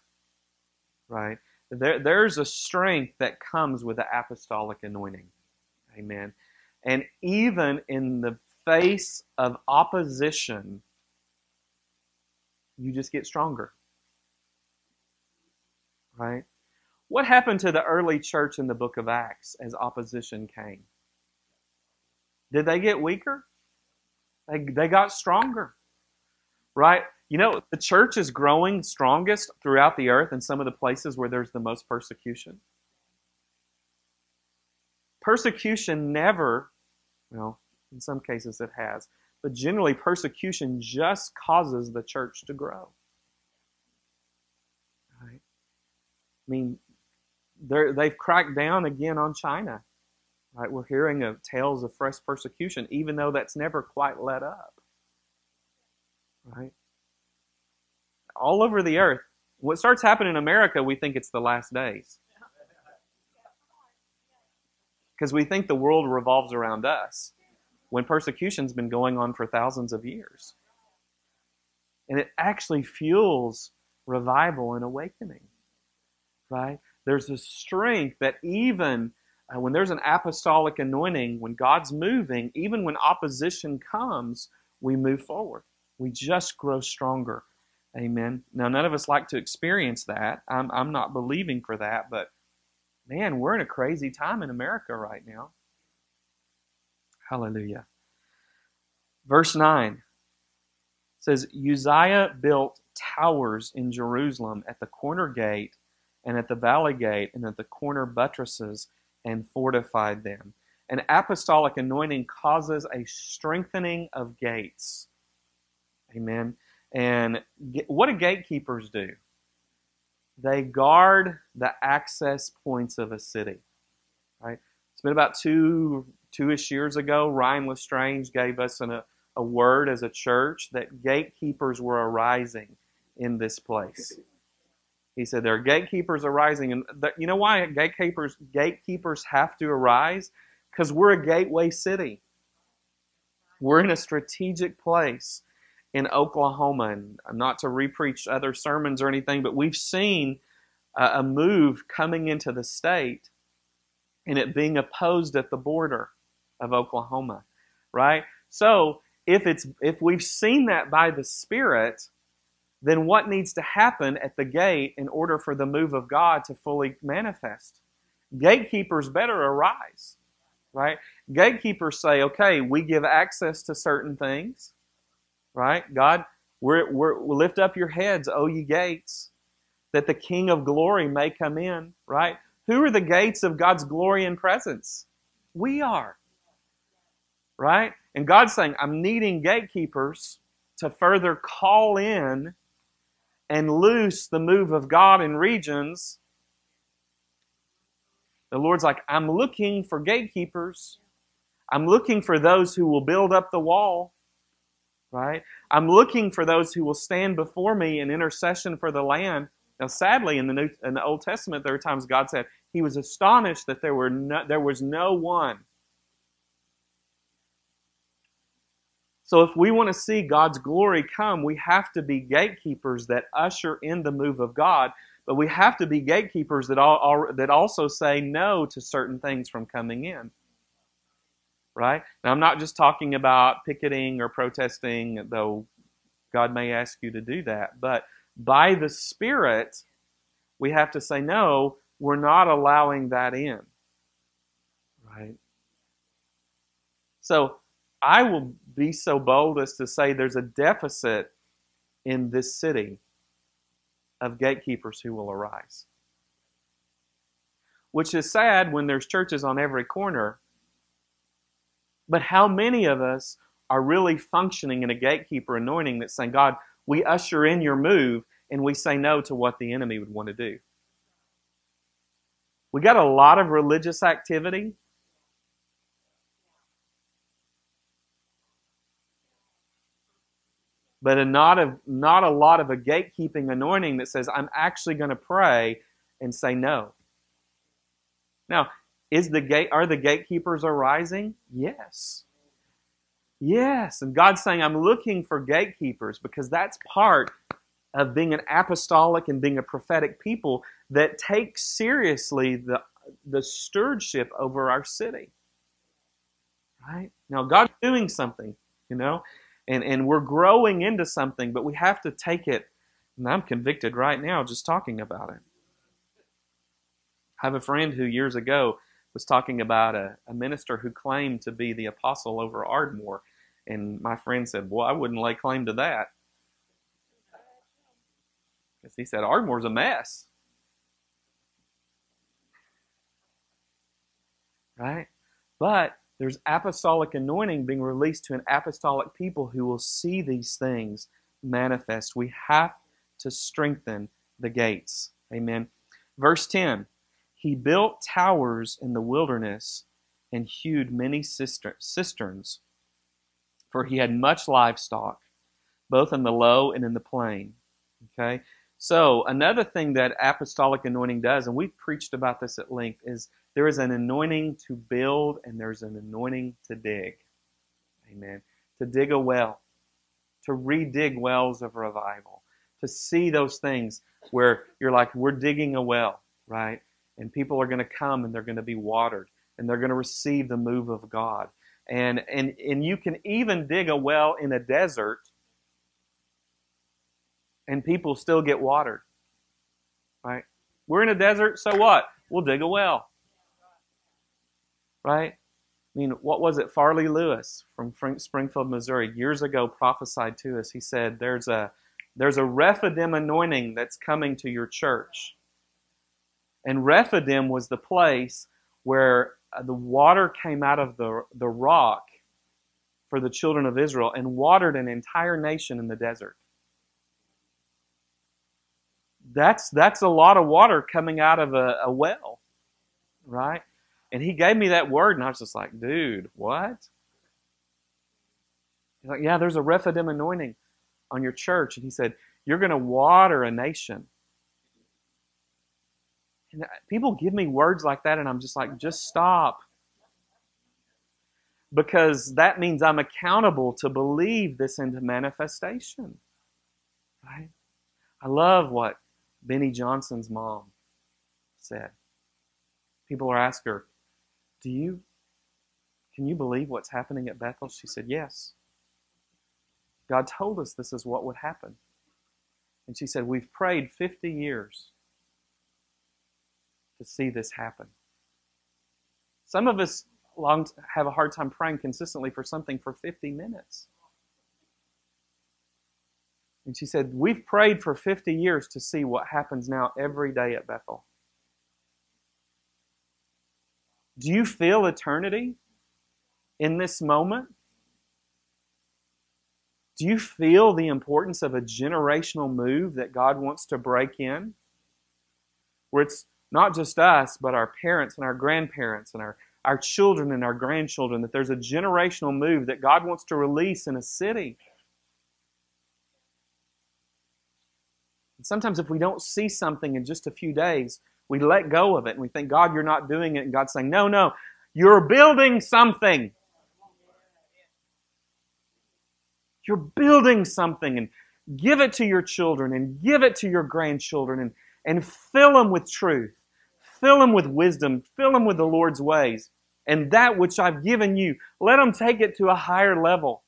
Right? There, there's a strength that comes with the apostolic anointing. Amen. And even in the face of opposition, you just get stronger. Right? What happened to the early church in the book of Acts as opposition came? Did they get weaker? They, they got stronger. Right? You know, the church is growing strongest throughout the earth in some of the places where there's the most persecution. Persecution never, well, in some cases it has, but generally persecution just causes the church to grow. Right? I mean, they've cracked down again on China. Right? We're hearing of tales of fresh persecution, even though that's never quite let up. Right? All over the earth. What starts happening in America, we think it's the last days. Because we think the world revolves around us when persecution's been going on for thousands of years. And it actually fuels revival and awakening. Right? There's a strength that even uh, when there's an apostolic anointing, when God's moving, even when opposition comes, we move forward. We just grow stronger. Amen. Now, none of us like to experience that. I'm, I'm not believing for that, but man, we're in a crazy time in America right now. Hallelujah. Verse 9 says Uzziah built towers in Jerusalem at the corner gate and at the valley gate and at the corner buttresses and fortified them. An apostolic anointing causes a strengthening of gates. Amen. And what do gatekeepers do? They guard the access points of a city. Right? It's been about two two-ish years ago. Ryan LeStrange gave us an, a, a word as a church that gatekeepers were arising in this place. He said there are gatekeepers arising, and the, you know why gatekeepers gatekeepers have to arise? Because we're a gateway city. We're in a strategic place in Oklahoma, and not to repreach other sermons or anything, but we've seen a, move coming into the state, and it being opposed at the border of Oklahoma, right? So if it's if we've seen that by the Spirit then what needs to happen at the gate in order for the move of God to fully manifest? Gatekeepers better arise, right? Gatekeepers say, okay, we give access to certain things, right? God, we're, we're, we lift up your heads, O ye gates, that the King of glory may come in, right? Who are the gates of God's glory and presence? We are, right? And God's saying, I'm needing gatekeepers to further call in and loose the move of God in regions, the Lord's like, I'm looking for gatekeepers. I'm looking for those who will build up the wall, right? I'm looking for those who will stand before me in intercession for the land. Now, sadly, in the New, in the Old Testament, there are times God said He was astonished that there were no, there was no one So if we want to see God's glory come, we have to be gatekeepers that usher in the move of God, but we have to be gatekeepers that all, that also say no to certain things from coming in. Right? Now I'm not just talking about picketing or protesting, though God may ask you to do that, but by the Spirit, we have to say no, we're not allowing that in. Right? So I will be so bold as to say there's a deficit in this city of gatekeepers who will arise. Which is sad when there's churches on every corner. But how many of us are really functioning in a gatekeeper anointing that's saying, God, we usher in your move and we say no to what the enemy would want to do? We got a lot of religious activity but a not, of, not a lot of a gatekeeping anointing that says, I'm actually going to pray and say no. Now, is the gate, are the gatekeepers arising? Yes. Yes. And God's saying, I'm looking for gatekeepers because that's part of being an apostolic and being a prophetic people that take seriously the, the stewardship over our city. Right? Now, God's doing something, you know, and, and we're growing into something, but we have to take it. And I'm convicted right now just talking about it. I have a friend who years ago was talking about a, a minister who claimed to be the apostle over Ardmore. And my friend said, Well, I wouldn't lay claim to that. Because he said, Ardmore's a mess. Right? But there's apostolic anointing being released to an apostolic people who will see these things manifest. We have to strengthen the gates. Amen. Verse 10 He built towers in the wilderness and hewed many cisterns, for he had much livestock, both in the low and in the plain. Okay? So, another thing that apostolic anointing does, and we've preached about this at length, is there is an anointing to build and there's an anointing to dig. Amen. To dig a well, to redig wells of revival, to see those things where you're like, we're digging a well, right? And people are going to come and they're going to be watered and they're going to receive the move of God. And, and, and you can even dig a well in a desert and people still get watered. Right? We're in a desert, so what? We'll dig a well right? I mean, what was it? Farley Lewis from Springfield, Missouri, years ago prophesied to us. He said, "There's a there's a Rephidim anointing that's coming to your church." And Rephidim was the place where uh, the water came out of the, the rock for the children of Israel and watered an entire nation in the desert. That's, that's a lot of water coming out of a, a well, right? And he gave me that word, and I was just like, dude, what? He's like, yeah, there's a Rephidim anointing on your church. And he said, you're going to water a nation. And people give me words like that, and I'm just like, just stop. Because that means I'm accountable to believe this into manifestation. Right? I love what Beni Johnson's mom said. People are asking her, do you, can you believe what's happening at Bethel? She said, Yes. God told us this is what would happen. And she said, We've prayed 50 years to see this happen. Some of us long have a hard time praying consistently for something for 50 minutes. And she said, We've prayed for 50 years to see what happens now every day at Bethel. Do you feel eternity in this moment? Do you feel the importance of a generational move that God wants to break in? Where it's not just us, but our parents and our grandparents and our, our children and our grandchildren, that there's a generational move that God wants to release in a city. And sometimes, if we don't see something in just a few days, we let go of it and we think, God, you're not doing it. And God's saying, no, no, you're building something. You're building something and give it to your children and give it to your grandchildren and, and fill them with truth. Fill them with wisdom. Fill them with the Lord's ways. And that which I've given you, let them take it to a higher level.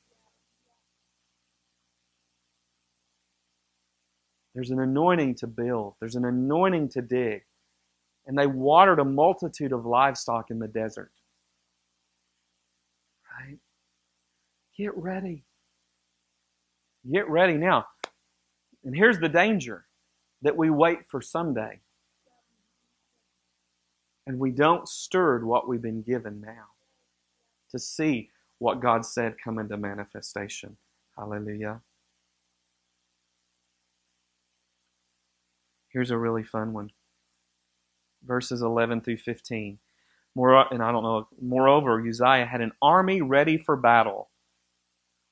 There's an anointing to build, there's an anointing to dig and they watered a multitude of livestock in the desert. Right? Get ready. Get ready now. And here's the danger that we wait for someday. And we don't steward what we've been given now to see what God said come into manifestation. Hallelujah. Here's a really fun one verses 11 through 15. More, and I don't know, moreover, Uzziah had an army ready for battle.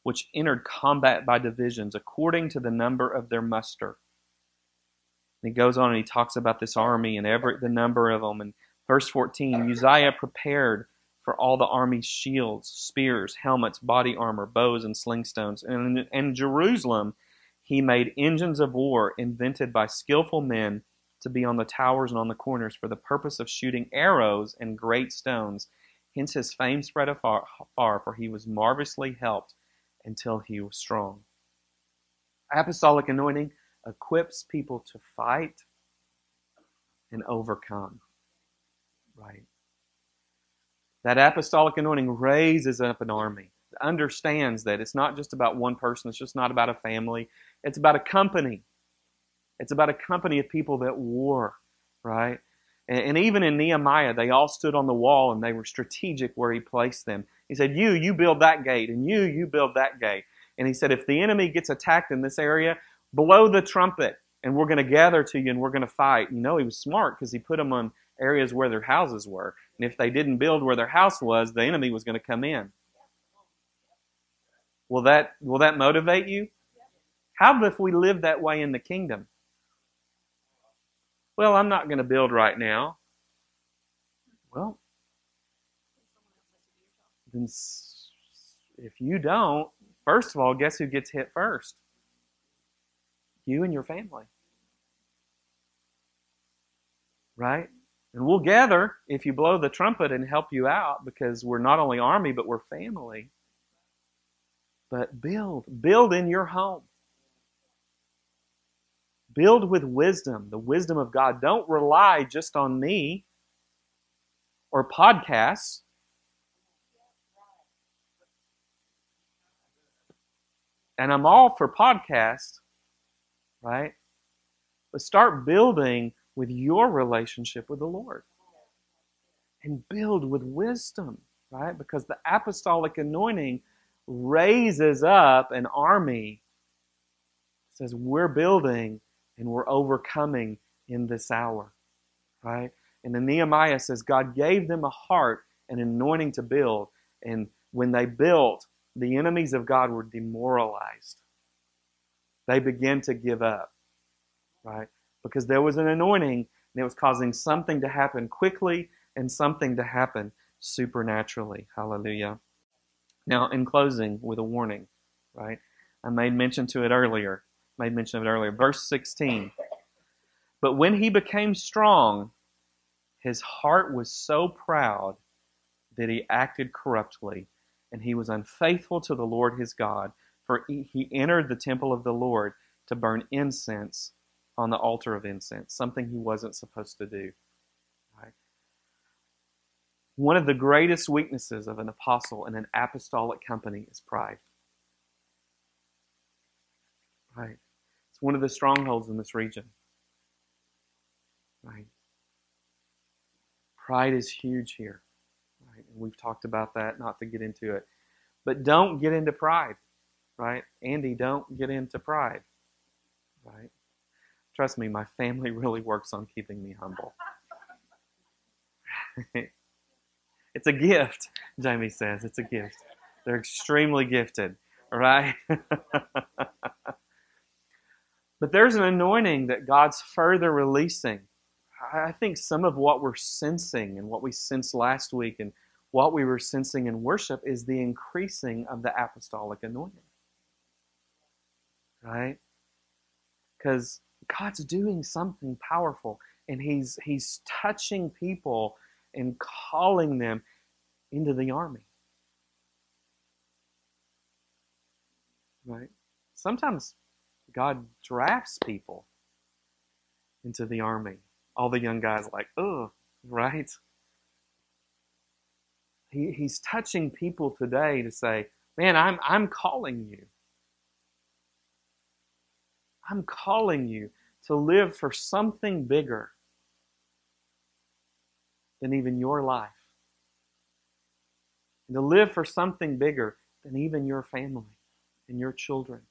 which entered combat by divisions according to the number of their muster. And he goes on and he talks about this army and every the number of them. And verse 14, Uzziah prepared for all the army's shields, spears, helmets, body armor, bows, and slingstones. And in, in Jerusalem, he made engines of war invented by skillful men to be on the towers and on the corners for the purpose of shooting arrows and great stones. Hence his fame spread afar, far for he was marvelously helped until he was strong. Apostolic anointing equips people to fight and overcome. Right. That apostolic anointing raises up an army, understands that it's not just about one person, it's just not about a family, it's about a company. It's about a company of people that war, right? And, and even in Nehemiah, they all stood on the wall and they were strategic where he placed them. He said, You, you build that gate, and you, you build that gate. And he said, If the enemy gets attacked in this area, blow the trumpet, and we're going to gather to you and we're going to fight. You know, he was smart because he put them on areas where their houses were. And if they didn't build where their house was, the enemy was going to come in. Will that, will that motivate you? How about if we live that way in the kingdom? Well, I'm not going to build right now. Well, then if you don't, first of all, guess who gets hit first? You and your family. Right? And we'll gather if you blow the trumpet and help you out because we're not only army, but we're family. But build, build in your home. Build with wisdom, the wisdom of God. Don't rely just on me or podcasts. And I'm all for podcasts, right? But start building with your relationship with the Lord. And build with wisdom, right? Because the apostolic anointing raises up an army. Says, We're building and we're overcoming in this hour. Right? And then Nehemiah says God gave them a heart and anointing to build. And when they built, the enemies of God were demoralized. They began to give up. Right? Because there was an anointing and it was causing something to happen quickly and something to happen supernaturally. Hallelujah. Now, in closing, with a warning, right? I made mention to it earlier made mention of it earlier. Verse 16. But when he became strong, his heart was so proud that he acted corruptly, and he was unfaithful to the Lord his God, for he entered the temple of the Lord to burn incense on the altar of incense, something he wasn't supposed to do. Right? One of the greatest weaknesses of an apostle in an apostolic company is pride. Right. It's one of the strongholds in this region. Right? Pride is huge here. Right? And we've talked about that, not to get into it. But don't get into pride. Right? Andy, don't get into pride. Right? Trust me, my family really works on keeping me humble. it's a gift, Jamie says. It's a gift. They're extremely gifted, right? But there's an anointing that God's further releasing. I think some of what we're sensing and what we sensed last week and what we were sensing in worship is the increasing of the apostolic anointing. Right? Because God's doing something powerful and he's he's touching people and calling them into the army. Right? Sometimes God drafts people into the army. All the young guys like, oh, right? He, he's touching people today to say, man, I'm, I'm calling you. I'm calling you to live for something bigger than even your life. And to live for something bigger than even your family and your children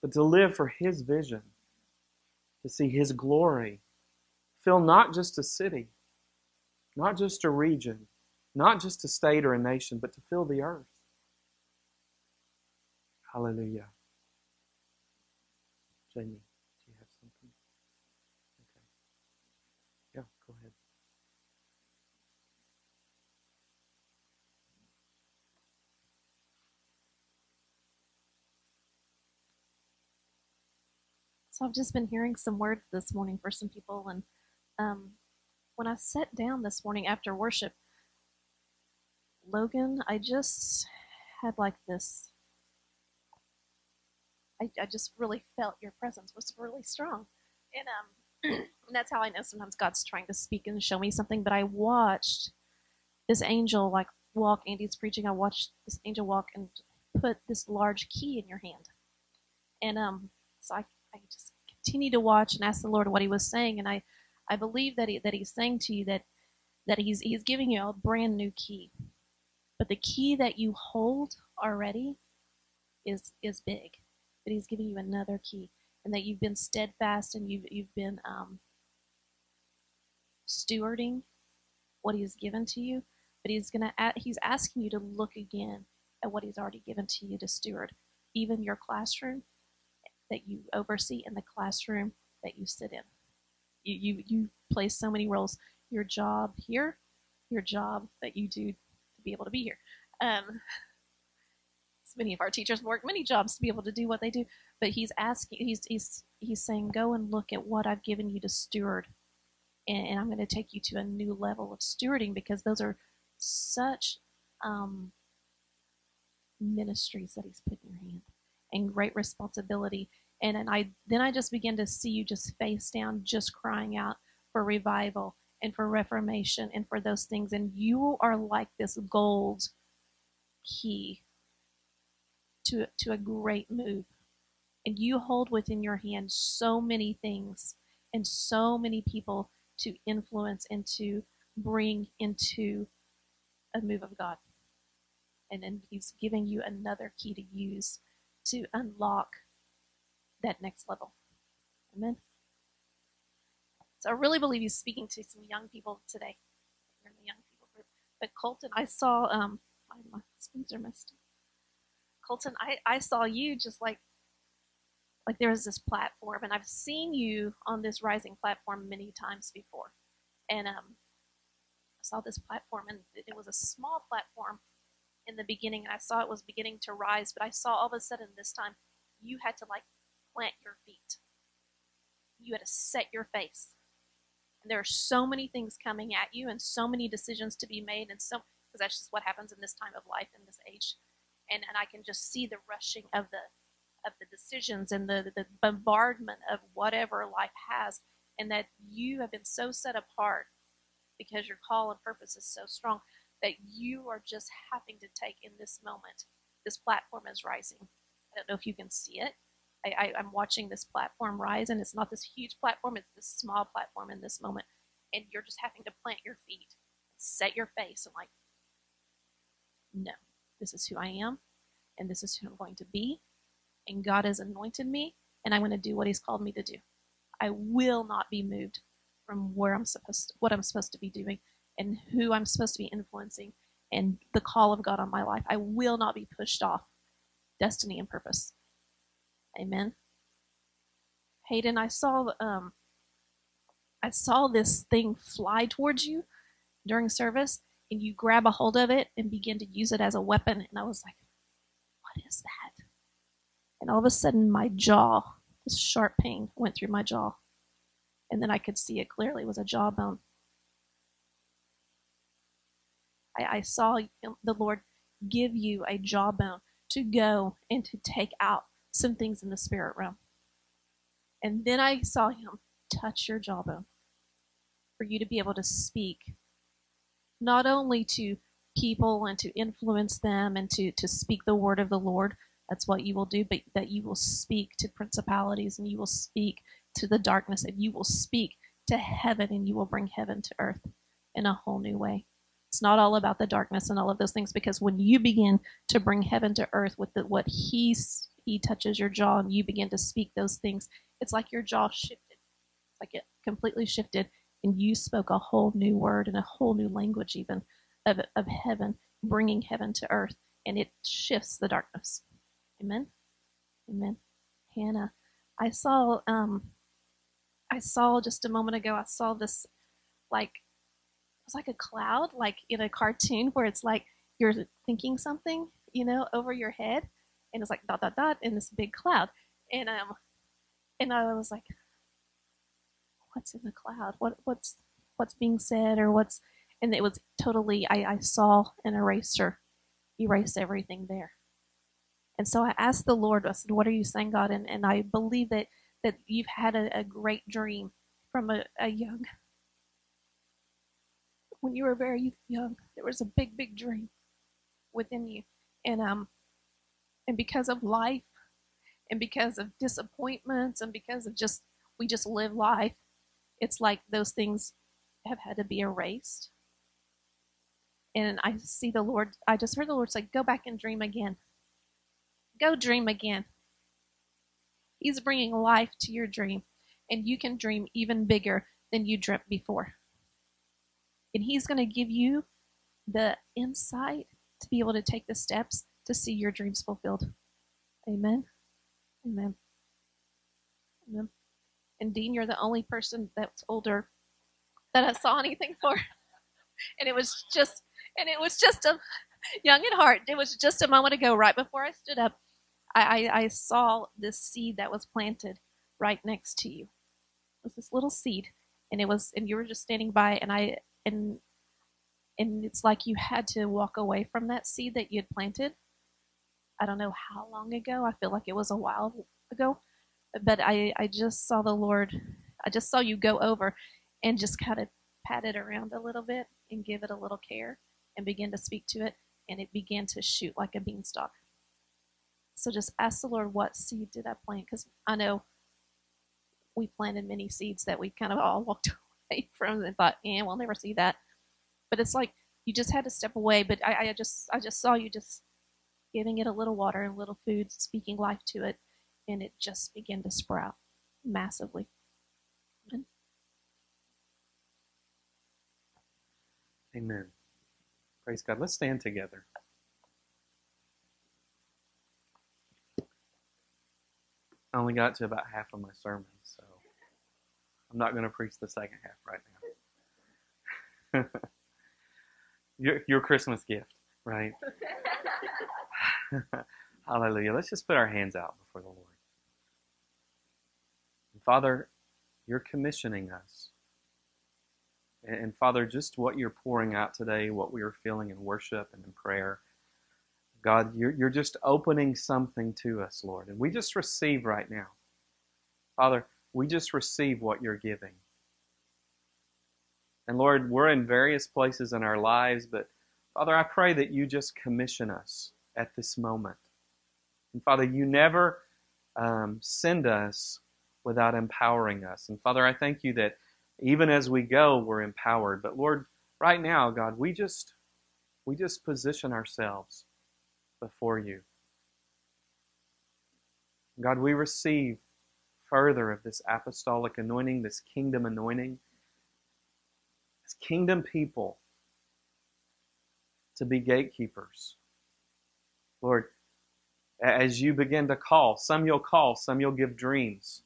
but to live for His vision, to see His glory, fill not just a city, not just a region, not just a state or a nation, but to fill the earth. Hallelujah. Do you have something? Okay. Yeah, go ahead. So I've just been hearing some words this morning for some people, and um, when I sat down this morning after worship, Logan, I just had like this. I, I just really felt your presence was really strong, and um, and that's how I know sometimes God's trying to speak and show me something. But I watched this angel like walk. Andy's preaching. I watched this angel walk and put this large key in your hand, and um, so I I just continue to watch and ask the Lord what He was saying, and I I believe that he that He's saying to you that that He's He's giving you a brand new key but the key that you hold already is is big. He's giving you another key, and that you've been steadfast and you've you've been um, stewarding what He's given to you. But He's gonna He's asking you to look again at what He's already given to you to steward, even your classroom that you oversee and the classroom that you sit in. You you you play so many roles. Your job here, your job that you do to be able to be here. Um, many of our teachers work many jobs to be able to do what they do, but he's asking, he's he's he's saying, go and look at what I've given you to steward, and, and I'm going to take you to a new level of stewarding because those are such um, ministries that he's put in your hand and great responsibility. And, and I then I just begin to see you just face down, just crying out for revival and for reformation and for those things. And you are like this gold key to, to a great move. And you hold within your hand so many things and so many people to influence and to bring into a move of God. And then He's giving you another key to use to unlock that next level. Amen. So I really believe he's speaking to some young people today. You're in the young people group. But Colton, I saw um my, my messed up. Colton, I, I saw you just like like there was this platform and I've seen you on this rising platform many times before. And um I saw this platform and it was a small platform in the beginning and I saw it was beginning to rise, but I saw all of a sudden this time you had to like plant your feet. You had to set your face there are so many things coming at you and so many decisions to be made and so because that's just what happens in this time of life in this age and and i can just see the rushing of the of the decisions and the the bombardment of whatever life has and that you have been so set apart because your call and purpose is so strong that you are just having to take in this moment this platform is rising i don't know if you can see it I, I, am watching this platform rise, and it's not this huge platform, it's this small platform in this moment. And you're just having to plant your feet, set your face, and like, no, this is who I am, and this is who I'm going to be. And God has anointed me, and I'm going to do what He's called me to do. I will not be moved from where I'm supposed to, what I'm supposed to be doing and who I'm supposed to be influencing and the call of God on my life. I will not be pushed off destiny and purpose. Amen. Hayden, I saw um, I saw this thing fly towards you during service, and you grab a hold of it and begin to use it as a weapon. And I was like, "What is that?" And all of a sudden, my jaw, this sharp pain went through my jaw, and then I could see it clearly. It was a jawbone. I, I saw the Lord give you a jawbone to go and to take out some things in the spirit realm. And then I saw him touch your jawbone for you to be able to speak not only to people and to influence them and to, to speak the word of the Lord. That's what you will do, but that you will speak to principalities and you will speak to the darkness and you will speak to heaven and you will bring heaven to earth in a whole new way. It's not all about the darkness and all of those things because when you begin to bring heaven to earth with the, what He's he touches your jaw and you begin to speak those things, it's like your jaw shifted. It's like it completely shifted and you spoke a whole new word and a whole new language even of, of heaven, bringing heaven to earth, and it shifts the darkness. Amen? Amen. Hannah, I saw um I saw just a moment ago I saw this like it was like a cloud like in a cartoon where it's like you're thinking something, you know, over your head and it's like dot dot dot in this big cloud. And um and I was like what's in the cloud? What what's what's being said or what's and it was totally I, I saw an eraser erase everything there. And so I asked the Lord, I said, What are you saying, God? And, and I believe that, that you've had a, a great dream from a, a young, when you were very young, there was a big, big dream within you. And, um, and because of life and because of disappointments and because of just, we just live life, it's like those things have had to be erased. And I see the Lord, I just heard the Lord say, Go back and dream again Go dream again. He's bringing life to your dream, and you can dream even bigger than you dreamt before. And He's going to give you the insight to be able to take the steps to see your dreams fulfilled. Amen. Amen. Amen. And Dean, you're the only person that's older that I saw anything for. And it was just, and it was just a young at heart. It was just a moment ago, right before I stood up. I, I, I saw this seed that was planted right next to you. It was this little seed, and it was, and you were just standing by, and I, and, and it's like you had to walk away from that seed that you had planted. I don't know how long ago. I feel like it was a while ago, but I, I just saw the Lord. I just saw you go over and just kind of pat it around a little bit and give it a little care and begin to speak to it, and it began to shoot like a beanstalk. So just ask the Lord, what seed did I plant? Because I know we planted many seeds that we kind of all walked away from and thought, yeah, we'll never see that. But it's like you just had to step away. But I, I just I just saw you just giving it a little water and a little food, speaking life to it, and it just began to sprout massively. Amen. Amen. Praise God. Let's stand together. I only got to about half of my sermon, so I'm not going to preach the second half right now. your, your Christmas gift, right? Hallelujah. Let's just put our hands out before the Lord. Father, you're commissioning us. And, and Father, just what you're pouring out today, what we are feeling in worship and in prayer God, you're, you're just opening something to us, Lord. And we just receive right now. Father, we just receive what you're giving. And Lord, we're in various places in our lives, but Father, I pray that you just commission us at this moment. And Father, you never um, send us without empowering us. And Father, I thank you that even as we go, we're empowered. But Lord, right now, God, we just we just position ourselves before you. God, we receive further of this apostolic anointing, this kingdom anointing, as kingdom people to be gatekeepers. Lord, as you begin to call, some you'll call, some you'll give dreams,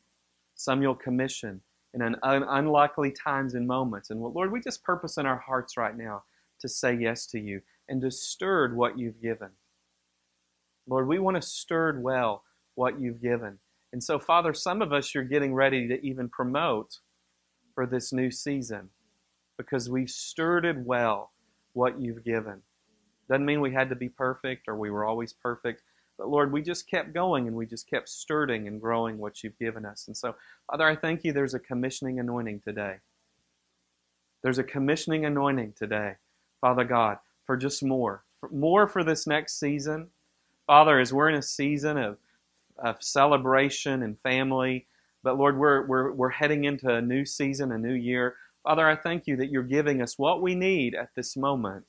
some you'll commission in un- unlikely times and moments. And Lord, we just purpose in our hearts right now to say yes to you and to stir what you've given. Lord, we want to stirred well what you've given. And so, Father, some of us you're getting ready to even promote for this new season because we've stirred it well what you've given. Doesn't mean we had to be perfect or we were always perfect, but Lord, we just kept going and we just kept stirring and growing what you've given us. And so, Father, I thank you there's a commissioning anointing today. There's a commissioning anointing today, Father God, for just more. For more for this next season Father, as we're in a season of, of celebration and family, but Lord, we're, we're, we're heading into a new season, a new year. Father, I thank you that you're giving us what we need at this moment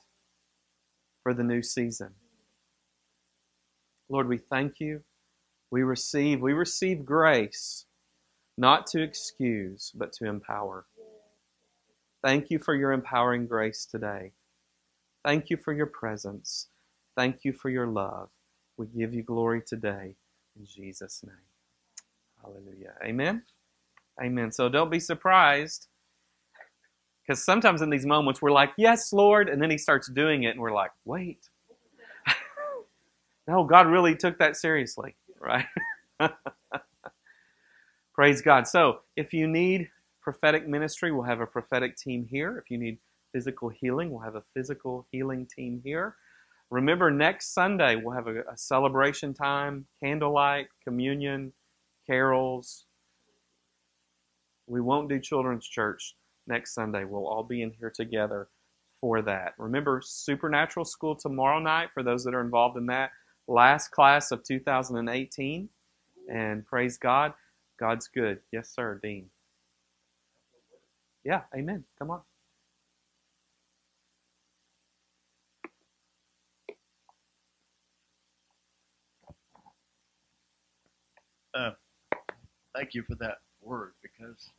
for the new season. Lord, we thank you. We receive, we receive grace, not to excuse, but to empower. Thank you for your empowering grace today. Thank you for your presence. Thank you for your love. We give you glory today. In Jesus' name. Hallelujah. Amen. Amen. So don't be surprised. Because sometimes in these moments we're like, Yes, Lord. And then He starts doing it, and we're like, Wait. No, God really took that seriously, right? Praise God. So if you need prophetic ministry, we'll have a prophetic team here. If you need physical healing, we'll have a physical healing team here. Remember, next Sunday we'll have a, a celebration time, candlelight, communion, carols. We won't do children's church next Sunday. We'll all be in here together for that. Remember, Supernatural School tomorrow night for those that are involved in that. Last class of 2018. And praise God, God's good. Yes, sir, Dean. Yeah, amen. Come on. Uh, thank you for that word because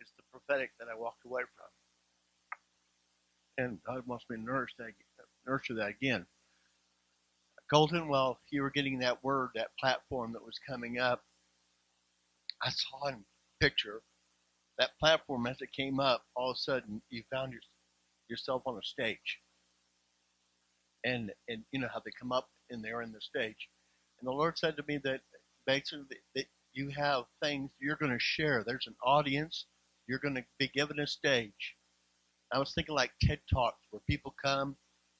it's the prophetic that I walked away from. And God wants me to nurture that, nurture that again. Colton, while you were getting that word, that platform that was coming up, I saw in picture that platform as it came up, all of a sudden you found your, yourself on a stage. And and you know how they come up and they're in the stage. And the Lord said to me that basically that you have things you're going to share. There's an audience. You're going to be given a stage. I was thinking like TED Talks, where people come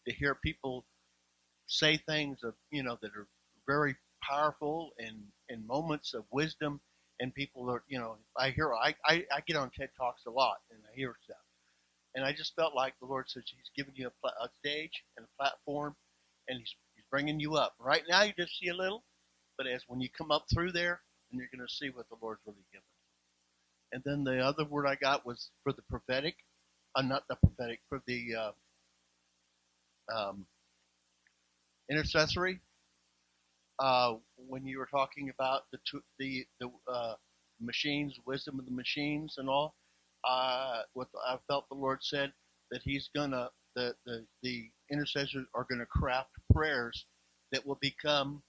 to hear people say things of you know that are very powerful and in moments of wisdom. And people are, you know, I hear, I, I, I get on TED Talks a lot and I hear stuff. And I just felt like the Lord says He's giving you a, a stage and a platform and he's, he's bringing you up. Right now, you just see a little, but as when you come up through there, and you're going to see what the Lord's really given. And then the other word I got was for the prophetic, uh, not the prophetic, for the uh, um, intercessory. Uh, when you were talking about the the the uh, machines, wisdom of the machines, and all, uh, what I felt the Lord said that He's gonna the the the intercessors are gonna craft prayers that will become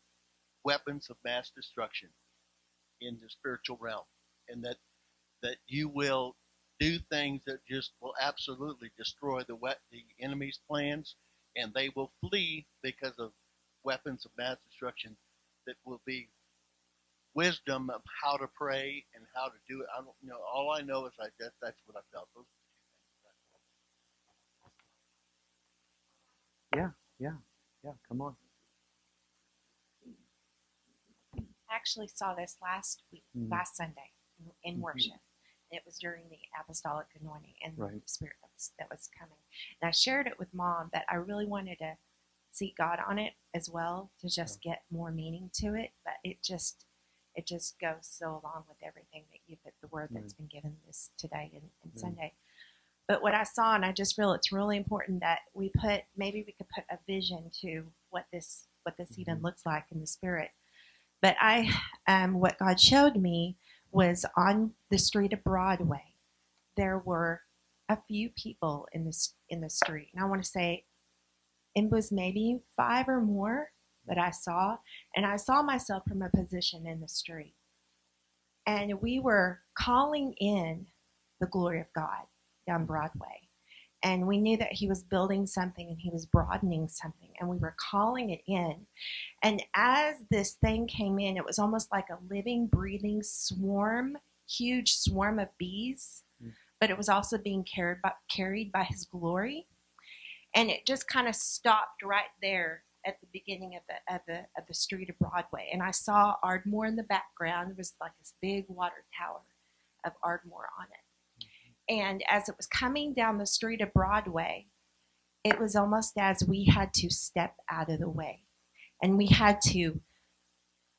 weapons of mass destruction in the spiritual realm, and that that you will do things that just will absolutely destroy the the enemy's plans, and they will flee because of weapons of mass destruction that will be wisdom of how to pray and how to do it. I don't you know. All I know is I that, that's what I felt. Those Yeah, yeah, yeah. Come on. I actually saw this last week, Mhm. last Sunday in Mhm. worship. It was during the apostolic anointing and Right. the spirit that was, that was coming. And I shared it with mom that I really wanted to seek God on it as well to just get more meaning to it. But it just it just goes so along with everything that you put the word that's been given this today and, and Mm. Sunday. But what I saw, and I just feel it's really important that we put maybe we could put a vision to what this what this even Mhm. looks like in the spirit. But I, um, what God showed me was on the street of Broadway, there were a few people in this in the street, and I want to say it was maybe five or more that I saw, and I saw myself from a position in the street, and we were calling in the glory of God down Broadway. And we knew that he was building something and he was broadening something, and we were calling it in. And as this thing came in, it was almost like a living, breathing swarm, huge swarm of bees, Mm. but it was also being carried by, carried by his glory. And it just kind of stopped right there at the beginning of the of the of the street of Broadway. And I saw Ardmore in the background. There was like this big water tower of Ardmore on it. And as it was coming down the street of Broadway, it was almost as we had to step out of the way. And we had to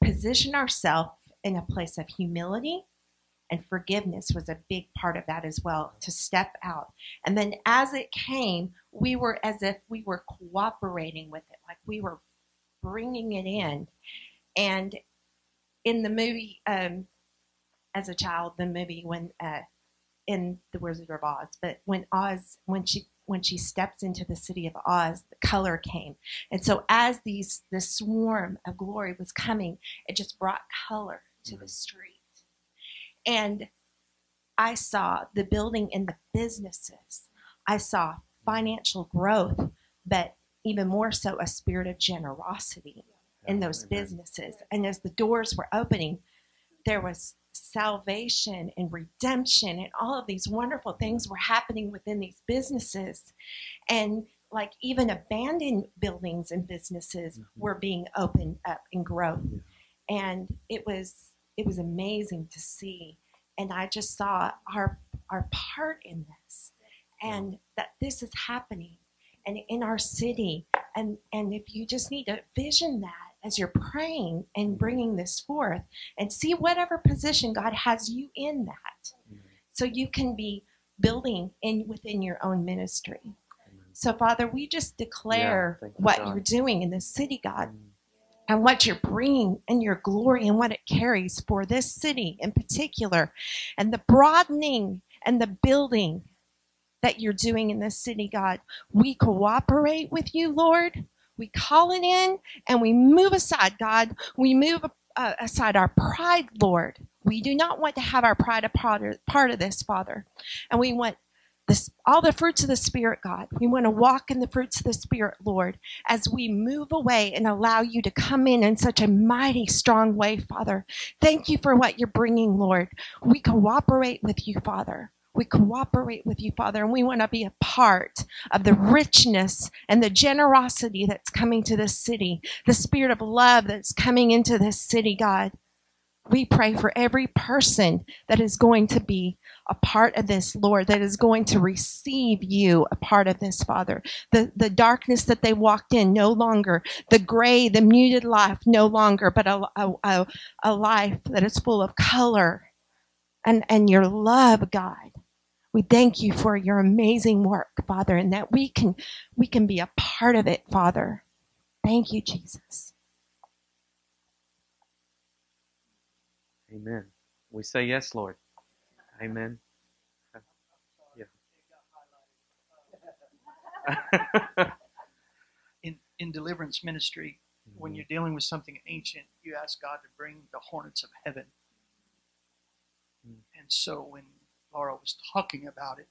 position ourselves in a place of humility and forgiveness was a big part of that as well to step out. And then as it came we were as if we were cooperating with it like we were bringing it in. And in the movie um, as a child the movie when uh, in the Wizard of Oz, but when Oz, when she when she steps into the city of Oz, the color came. And so as these this swarm of glory was coming, it just brought color to the mm-hmm. street. And I saw the building and the businesses. I saw financial growth, but even more so a spirit of generosity in those businesses. And as the doors were opening, there was salvation and redemption and all of these wonderful things were happening within these businesses. And like even abandoned buildings and businesses Mhm. were being opened up in growth. And it was it was amazing to see. And I just saw our our part in this and that this is happening and in our city and and if you just need to vision that as you're praying and bringing this forth and see whatever position God has you in that so you can be building in within your own ministry Amen. so father we just declare you, what God. you're doing in this city god and what you're bringing and your glory and what it carries for this city in particular, and the broadening and the building that you're doing in this city, God. We cooperate with you, Lord. We call it in and we move aside, God. We move uh, aside our pride, Lord. We do not want to have our pride a part of, part of this, Father. And we want this, all the fruits of the Spirit, God. We want to walk in the fruits of the Spirit, Lord as we move away and allow you to come in in such a mighty, strong way, Father. Thank you for what you're bringing, Lord. We cooperate with you, Father. We cooperate with you, Father, and we want to be a part of the richness and the generosity that's coming to this city, the spirit of love that's coming into this city, God. We pray for every person that is going to be a part of this, Lord, that is going to receive you a part of this, Father the, the darkness that they walked in no longer, the gray, the muted life no longer, but a, a, a, life that is full of color and, and your love, God. We thank you for your amazing work, Father, and that we can we can be a part of it, Father. Thank you, Jesus. Amen. We say yes, Lord. Amen. Yeah. in, in deliverance ministry, when you're dealing with something ancient, you ask God to bring the hornets of heaven. Mm. And so when Laura was talking about it,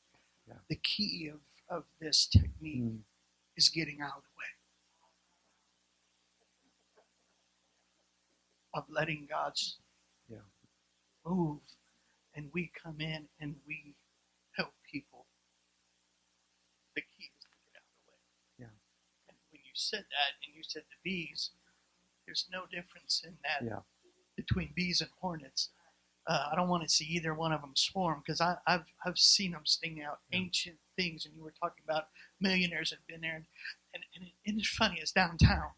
Yeah. the key of, of this technique Mm. is getting out of the way. Of letting God's Yeah. move and we come in and we help people. The key is to get out of the way. Yeah. And when you said that and you said the bees, there's no difference in that Yeah. between bees and hornets. Uh, I don't want to see either one of them swarm because I've I've seen them sting out Yeah. ancient things, and you were talking about millionaires have been there, and and, and, it, and it's funny. It's downtown.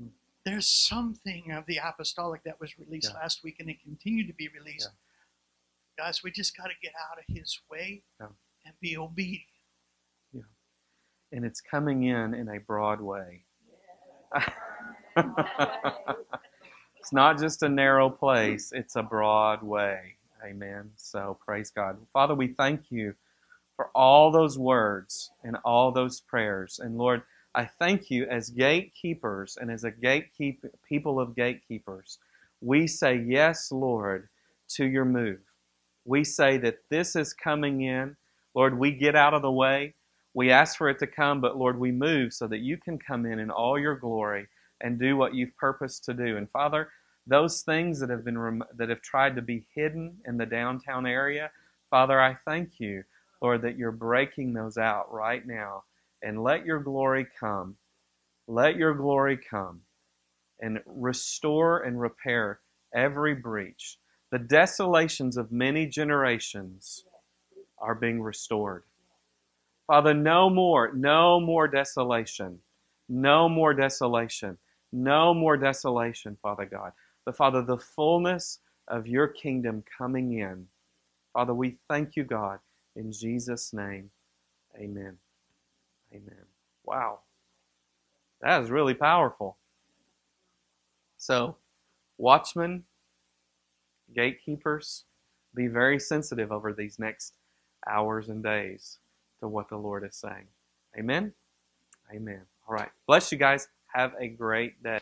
Mhm. There's something of the apostolic that was released Yeah. last week, and it continued to be released. Guys, we just got to get out of His way Yeah. and be obedient. Yeah, and it's coming in in a broad way. it's not just a narrow place, it's a broad way. Amen. So praise God. Father, we thank you for all those words and all those prayers. And Lord, I thank you as gatekeepers and as a gatekeep people of gatekeepers. We say yes, Lord, to your move. We say that this is coming in. Lord, we get out of the way. We ask for it to come, but Lord, we move so that you can come in in all your glory and do what you've purposed to do. And Father, those things that have been rem- that have tried to be hidden in the downtown area, Father, I thank you, Lord, that you're breaking those out right now. And let your glory come. Let your glory come and restore and repair every breach. The desolations of many generations are being restored. Father, no more, no more desolation. No more desolation. No more desolation, Father God. But Father, the fullness of your kingdom coming in. Father, we thank you, God, in Jesus' name. Amen. Amen. Wow. That is really powerful. So, watchmen, gatekeepers, be very sensitive over these next hours and days. to what the Lord is saying. Amen? Amen. All right. Bless you guys. Have a great day.